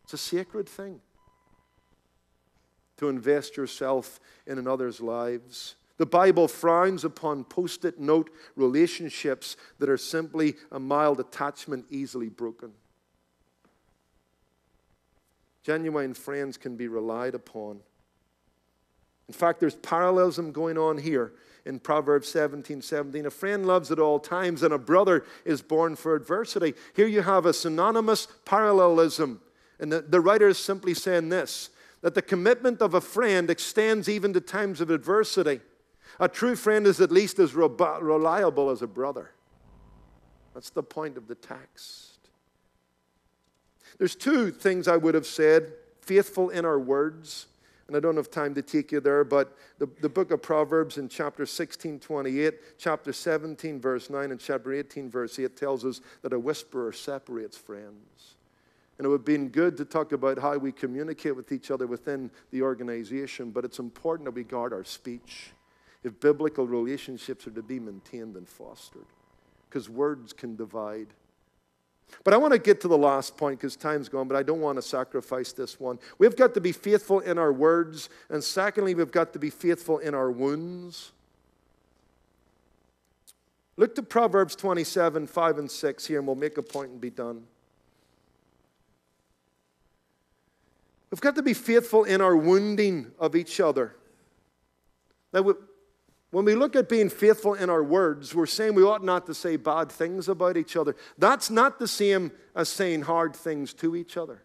S2: It's a sacred thing to invest yourself in another's lives. The Bible frowns upon post it note relationships that are simply a mild attachment easily broken. Genuine friends can be relied upon. In fact, there's parallelism going on here in Proverbs 17 17. A friend loves at all times, and a brother is born for adversity. Here you have a synonymous parallelism. And the, the writer is simply saying this that the commitment of a friend extends even to times of adversity. A true friend is at least as reliable as a brother. That's the point of the text. There's two things I would have said faithful in our words. And I don't have time to take you there, but the, the book of Proverbs in chapter 16, 28, chapter 17, verse 9, and chapter 18, verse 8 tells us that a whisperer separates friends. And it would have been good to talk about how we communicate with each other within the organization, but it's important that we guard our speech if biblical relationships are to be maintained and fostered, because words can divide. But I want to get to the last point because time's gone, but I don't want to sacrifice this one. We've got to be faithful in our words, and secondly, we've got to be faithful in our wounds. Look to Proverbs 27 5 and 6 here, and we'll make a point and be done. We've got to be faithful in our wounding of each other. Now, when we look at being faithful in our words, we're saying we ought not to say bad things about each other. That's not the same as saying hard things to each other.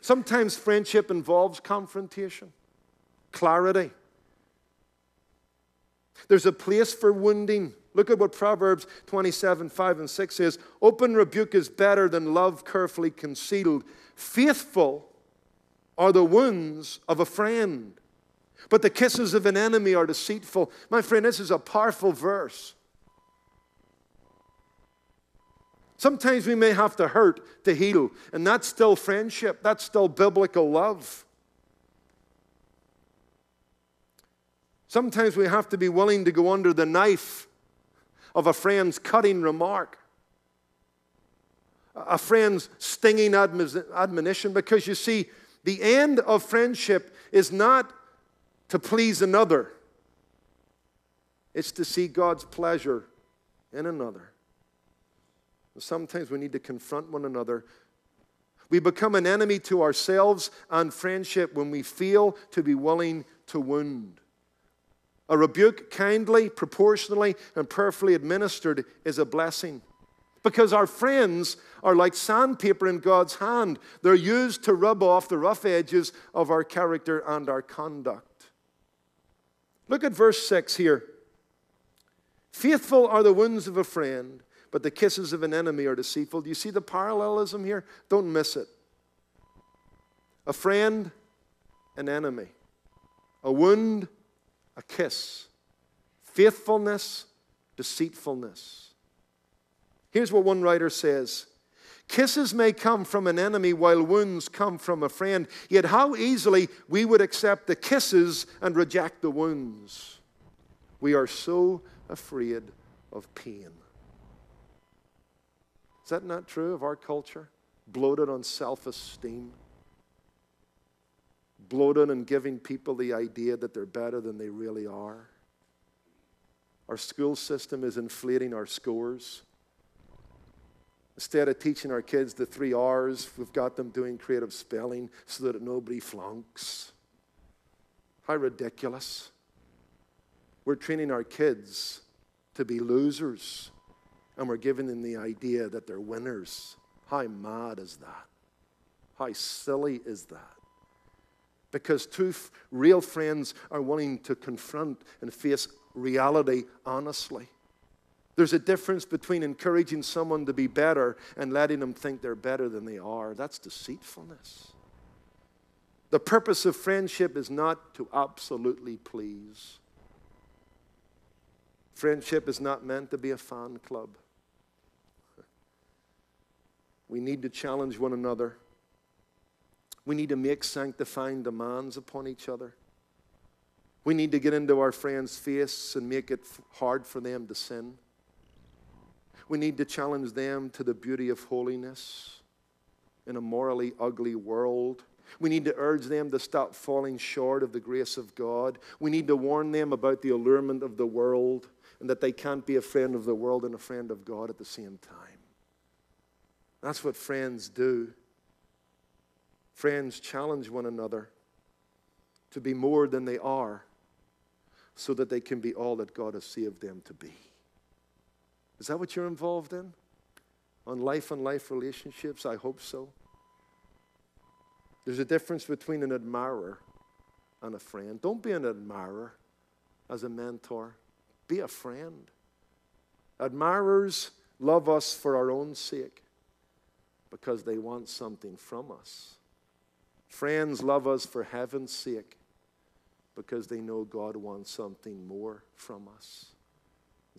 S2: Sometimes friendship involves confrontation, clarity. There's a place for wounding. Look at what Proverbs 27 5 and 6 says Open rebuke is better than love carefully concealed. Faithful are the wounds of a friend. But the kisses of an enemy are deceitful. My friend, this is a powerful verse. Sometimes we may have to hurt to heal, and that's still friendship, that's still biblical love. Sometimes we have to be willing to go under the knife of a friend's cutting remark, a friend's stinging admonition, because you see, the end of friendship is not to please another, it's to see God's pleasure in another. Sometimes we need to confront one another. We become an enemy to ourselves and friendship when we fail to be willing to wound. A rebuke, kindly, proportionally, and prayerfully administered, is a blessing. Because our friends are like sandpaper in God's hand. They're used to rub off the rough edges of our character and our conduct. Look at verse 6 here. Faithful are the wounds of a friend, but the kisses of an enemy are deceitful. Do you see the parallelism here? Don't miss it. A friend, an enemy. A wound, a kiss. Faithfulness, deceitfulness. Here's what one writer says Kisses may come from an enemy while wounds come from a friend. Yet, how easily we would accept the kisses and reject the wounds. We are so afraid of pain. Is that not true of our culture? Bloated on self esteem, bloated on giving people the idea that they're better than they really are. Our school system is inflating our scores. Instead of teaching our kids the three R's, we've got them doing creative spelling so that nobody flunks. How ridiculous. We're training our kids to be losers, and we're giving them the idea that they're winners. How mad is that? How silly is that? Because two f- real friends are willing to confront and face reality honestly. There's a difference between encouraging someone to be better and letting them think they're better than they are. That's deceitfulness. The purpose of friendship is not to absolutely please. Friendship is not meant to be a fan club. We need to challenge one another. We need to make sanctifying demands upon each other. We need to get into our friends' face and make it hard for them to sin. We need to challenge them to the beauty of holiness in a morally ugly world. We need to urge them to stop falling short of the grace of God. We need to warn them about the allurement of the world and that they can't be a friend of the world and a friend of God at the same time. That's what friends do. Friends challenge one another to be more than they are so that they can be all that God has saved them to be. Is that what you're involved in? On life on life relationships? I hope so. There's a difference between an admirer and a friend. Don't be an admirer as a mentor, be a friend. Admirers love us for our own sake because they want something from us. Friends love us for heaven's sake because they know God wants something more from us.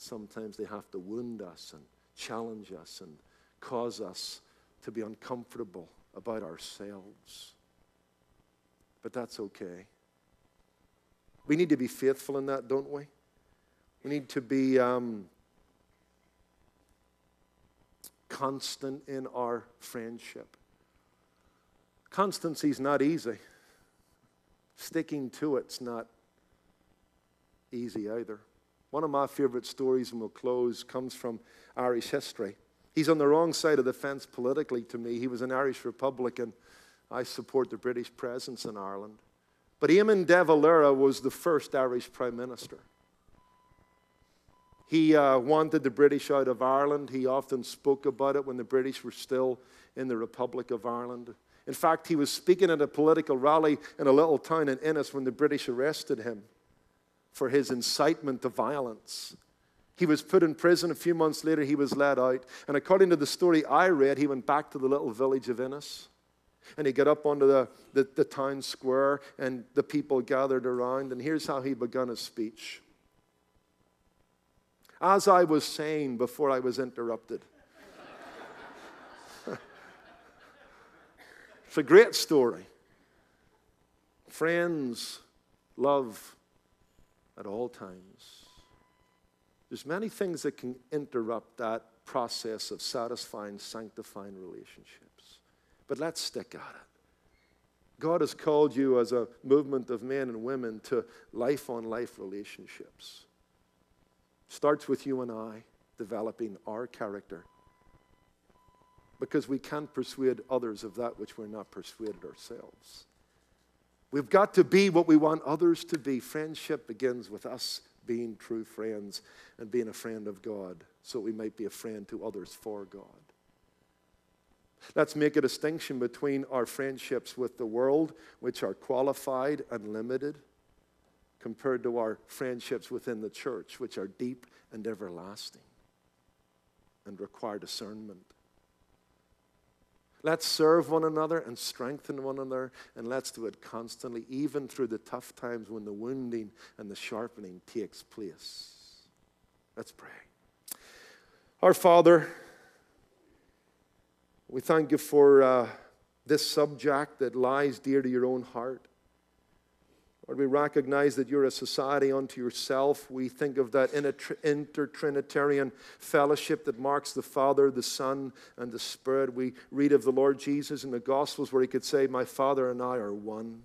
S2: Sometimes they have to wound us and challenge us and cause us to be uncomfortable about ourselves. But that's okay. We need to be faithful in that, don't we? We need to be um, constant in our friendship. Constancy is not easy sticking to it's not easy either. One of my favorite stories, and we'll close, comes from Irish history. He's on the wrong side of the fence politically to me. He was an Irish Republican. I support the British presence in Ireland. But Eamon de Valera was the first Irish Prime Minister. He uh, wanted the British out of Ireland. He often spoke about it when the British were still in the Republic of Ireland. In fact, he was speaking at a political rally in a little town in Ennis when the British arrested him for his incitement to violence. He was put in prison. A few months later, he was let out. And according to the story I read, he went back to the little village of Ennis. And he got up onto the, the, the town square, and the people gathered around. And here's how he began his speech. As I was saying before I was interrupted, It's a great story. Friends love at all times. There's many things that can interrupt that process of satisfying, sanctifying relationships. But let's stick at it. God has called you as a movement of men and women to life on life relationships. Starts with you and I developing our character because we can't persuade others of that which we're not persuaded ourselves. We've got to be what we want others to be. Friendship begins with us being true friends and being a friend of God so we might be a friend to others for God. Let's make a distinction between our friendships with the world, which are qualified and limited, compared to our friendships within the church, which are deep and everlasting and require discernment. Let's serve one another and strengthen one another, and let's do it constantly, even through the tough times when the wounding and the sharpening takes place. Let's pray. Our Father, we thank you for uh, this subject that lies dear to your own heart. Lord, we recognize that you're a society unto yourself. We think of that intertrinitarian fellowship that marks the Father, the Son, and the Spirit. We read of the Lord Jesus in the Gospels where he could say, My Father and I are one.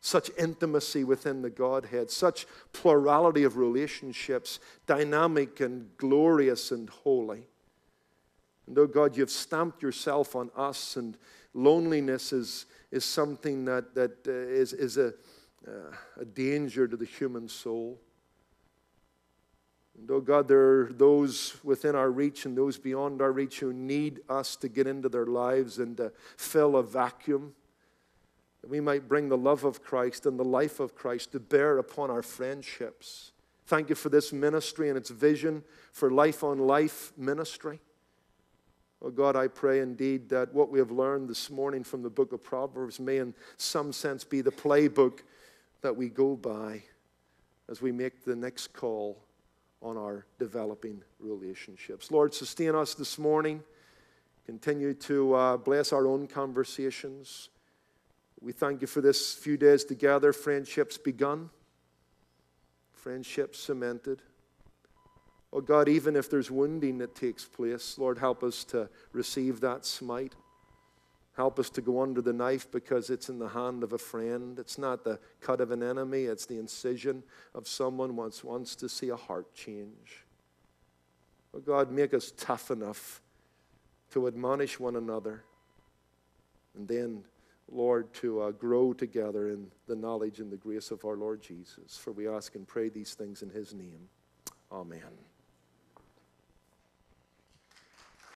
S2: Such intimacy within the Godhead, such plurality of relationships, dynamic and glorious and holy. And oh God, you've stamped yourself on us, and loneliness is, is something that, that uh, is, is a uh, a danger to the human soul. And oh God, there are those within our reach and those beyond our reach who need us to get into their lives and to fill a vacuum. That we might bring the love of Christ and the life of Christ to bear upon our friendships. Thank you for this ministry and its vision for life on life ministry. Oh God, I pray indeed that what we have learned this morning from the book of Proverbs may, in some sense, be the playbook that we go by as we make the next call on our developing relationships. Lord, sustain us this morning. Continue to uh, bless our own conversations. We thank you for this few days together, friendships begun, friendships cemented. Oh God, even if there's wounding that takes place, Lord, help us to receive that smite. Help us to go under the knife because it's in the hand of a friend. It's not the cut of an enemy, it's the incision of someone who wants, wants to see a heart change. Oh God, make us tough enough to admonish one another. And then, Lord, to uh, grow together in the knowledge and the grace of our Lord Jesus. For we ask and pray these things in his name. Amen.